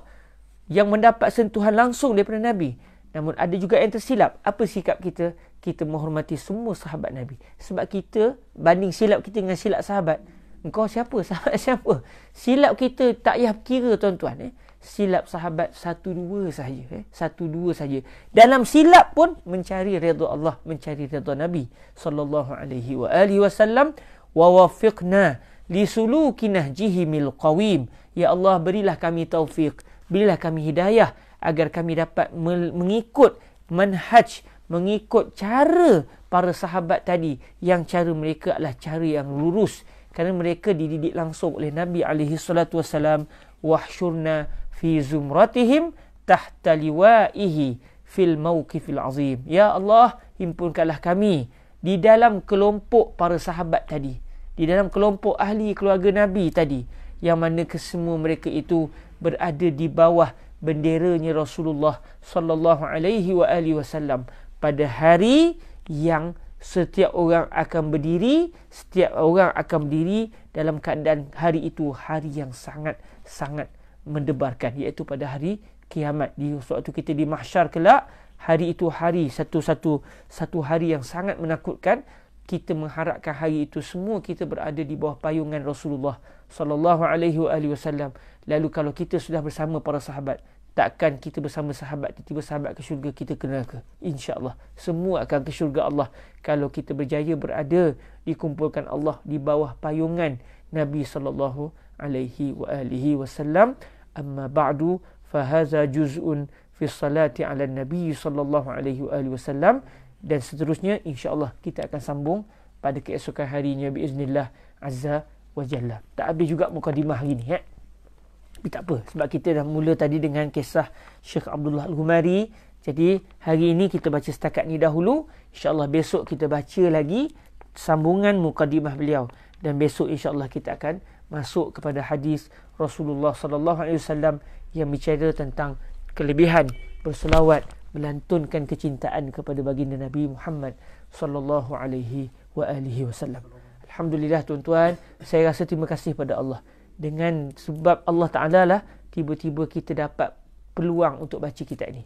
Yang mendapat sentuhan langsung daripada Nabi. Namun ada juga yang tersilap. Apa sikap kita? Kita menghormati semua sahabat Nabi. Sebab kita banding silap kita dengan silap sahabat. Engkau siapa? Sahabat siapa? Silap kita tak payah kira tuan-tuan. Eh? Silap sahabat satu dua sahaja eh? satu dua saja dalam silap pun mencari redha Allah mencari redha Nabi sallallahu alaihi wa alihi wasallam wa wafiqna li suluki nahjihimil qawim ya Allah berilah kami taufik berilah kami hidayah agar kami dapat mengikut manhaj mengikut cara para sahabat tadi yang cara mereka adalah cara yang lurus kerana mereka dididik langsung oleh Nabi alaihi salatu wasalam wahsyurna fi zumratihim tahta liwaihi fil mawqifil azim. Ya Allah, himpunkanlah kami di dalam kelompok para sahabat tadi. Di dalam kelompok ahli keluarga Nabi tadi. Yang mana kesemua mereka itu berada di bawah benderanya Rasulullah sallallahu alaihi wa alihi wasallam pada hari yang setiap orang akan berdiri setiap orang akan berdiri dalam keadaan hari itu hari yang sangat sangat mendebarkan iaitu pada hari kiamat. Di waktu kita di mahsyar kelak hari itu hari satu-satu satu hari yang sangat menakutkan. Kita mengharapkan hari itu semua kita berada di bawah payungan Rasulullah sallallahu alaihi wasallam. Lalu kalau kita sudah bersama para sahabat takkan kita bersama sahabat tiba-tiba sahabat ke syurga kita ke? Neraka insyaallah. Semua akan ke syurga Allah. Kalau kita berjaya berada dikumpulkan Allah di bawah payungan Nabi sallallahu alaihi wa alihi wasallam أما بعد فهذا جزء في الصلاة على النبي صلى الله عليه وآله وسلم dan seterusnya insyaAllah kita akan sambung pada keesokan harinya biiznillah azza wa jalla tak habis juga mukadimah hari ni ya? tapi tak apa sebab kita dah mula tadi dengan kisah Syekh Abdullah Al-Humari jadi hari ini kita baca setakat ni dahulu insyaAllah besok kita baca lagi sambungan mukadimah beliau dan besok insyaAllah kita akan masuk kepada hadis Rasulullah sallallahu alaihi wasallam yang bicara tentang kelebihan berselawat melantunkan kecintaan kepada baginda Nabi Muhammad sallallahu alaihi wa alihi wasallam. Alhamdulillah tuan-tuan, saya rasa terima kasih pada Allah dengan sebab Allah Taala lah tiba-tiba kita dapat peluang untuk baca kitab ini.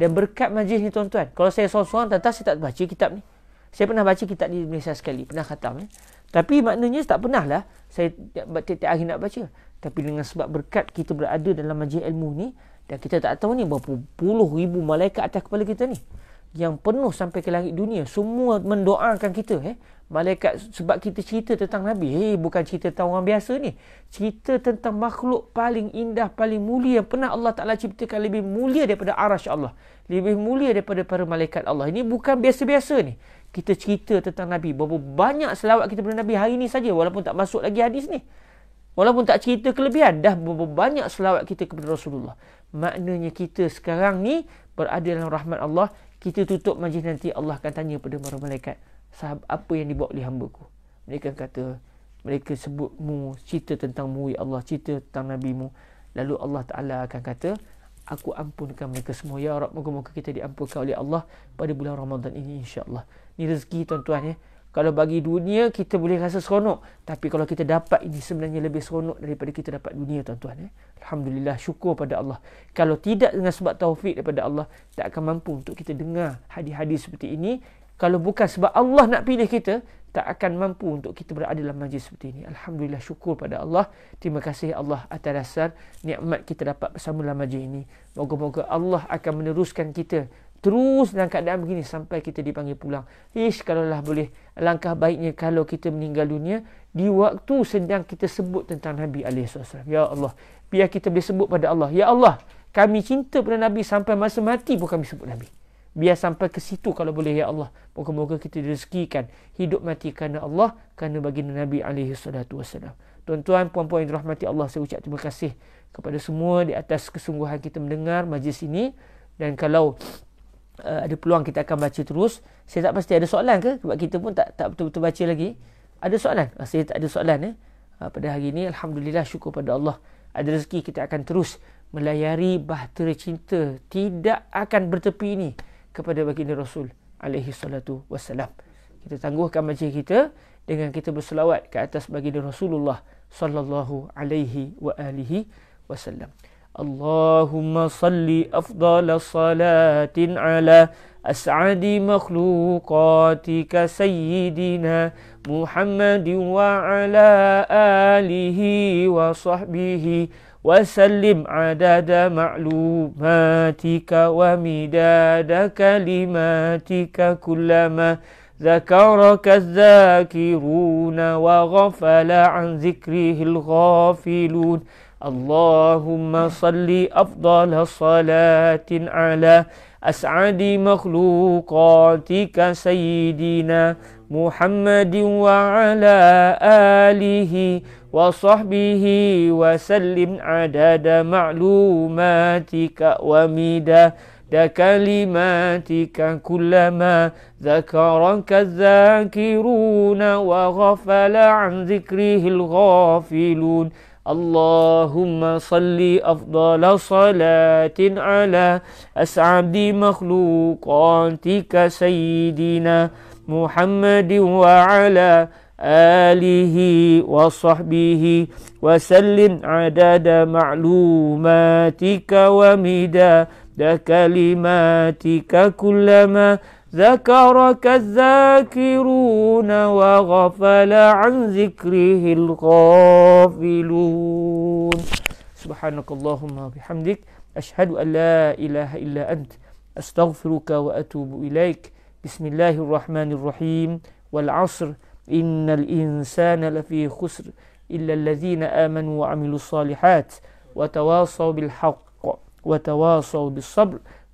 Dan berkat majlis ni tuan-tuan, kalau saya seorang-seorang tak saya tak baca kitab ni. Saya pernah baca kitab ni Malaysia sekali, pernah khatam. Eh? Tapi maknanya tak pernah lah. Saya tiap-tiap hari nak baca. Tapi dengan sebab berkat kita berada dalam majlis ilmu ni dan kita tak tahu ni berapa puluh ribu malaikat atas kepala kita ni yang penuh sampai ke langit dunia semua mendoakan kita eh. Malaikat sebab kita cerita tentang nabi hey bukan cerita tentang orang biasa ni. Cerita tentang makhluk paling indah paling mulia yang pernah Allah Taala ciptakan lebih mulia daripada arasy Allah lebih mulia daripada para malaikat Allah. Ini bukan biasa-biasa ni kita cerita tentang Nabi. Berapa banyak selawat kita kepada Nabi hari ini saja walaupun tak masuk lagi hadis ni. Walaupun tak cerita kelebihan, dah berapa banyak selawat kita kepada Rasulullah. Maknanya kita sekarang ni berada dalam rahmat Allah. Kita tutup majlis nanti Allah akan tanya kepada para malaikat. Sahab, apa yang dibawa oleh hamba ku? Mereka kata, mereka sebut mu, cerita tentang mu, ya Allah, cerita tentang Nabi mu. Lalu Allah Ta'ala akan kata, aku ampunkan mereka semua ya Rabb moga-moga kita diampunkan oleh Allah pada bulan Ramadan ini insya-Allah ni rezeki tuan-tuan ya kalau bagi dunia kita boleh rasa seronok tapi kalau kita dapat ini sebenarnya lebih seronok daripada kita dapat dunia tuan-tuan ya alhamdulillah syukur pada Allah kalau tidak dengan sebab taufik daripada Allah tak akan mampu untuk kita dengar hadis-hadis seperti ini kalau bukan sebab Allah nak pilih kita tak akan mampu untuk kita berada dalam majlis seperti ini. Alhamdulillah syukur pada Allah. Terima kasih Allah atas dasar nikmat kita dapat bersama dalam majlis ini. Moga-moga Allah akan meneruskan kita terus dalam keadaan begini sampai kita dipanggil pulang. Ish, kalaulah boleh. Langkah baiknya kalau kita meninggal dunia di waktu sedang kita sebut tentang Nabi SAW. Ya Allah. Biar kita boleh sebut pada Allah. Ya Allah. Kami cinta pada Nabi sampai masa mati pun kami sebut Nabi. Biar sampai ke situ kalau boleh ya Allah. Moga-moga kita direzekikan hidup mati kerana Allah, kerana baginda Nabi wasallam. Tuan-tuan, puan-puan yang dirahmati Allah, saya ucap terima kasih kepada semua di atas kesungguhan kita mendengar majlis ini dan kalau uh, ada peluang kita akan baca terus. Saya tak pasti ada soalan ke sebab kita pun tak tak betul-betul baca lagi. Ada soalan? Uh, saya tak ada soalan eh. Uh, pada hari ini alhamdulillah syukur pada Allah. Ada rezeki kita akan terus melayari bahtera cinta tidak akan bertepi ini kepada baginda Rasul alaihi salatu wassalam. Kita tangguhkan majlis kita dengan kita berselawat ke atas baginda Rasulullah sallallahu alaihi wa alihi wasallam. اللهم صل أفضل صلاة على أسعد مخلوقاتك سيدنا محمد وعلى آله وصحبه وسلم عدد معلوماتك ومداد كلماتك كلما ذكرك الذاكرون وغفل عن ذكره الغافلون اللهم صل أفضل صلاة على أسعد مخلوقاتك سيدنا محمد وعلى آله وصحبه وسلم عدد معلوماتك ومداد كلماتك كلما ذكرك الذاكرون وغفل عن ذكره الغافلون اللهم صل أفضل صلاة على أسعد مخلوقاتك سيدنا محمد وعلى آله وصحبه وسلم عدد معلوماتك ومداد كلماتك كلما ذكرك الذاكرون وغفل عن ذكره الغافلون. سبحانك اللهم وبحمدك أشهد أن لا إله إلا أنت أستغفرك وأتوب إليك. بسم الله الرحمن الرحيم. والعصر إن الإنسان لفي خسر إلا الذين آمنوا وعملوا الصالحات وتواصوا بالحق وتواصوا بالصبر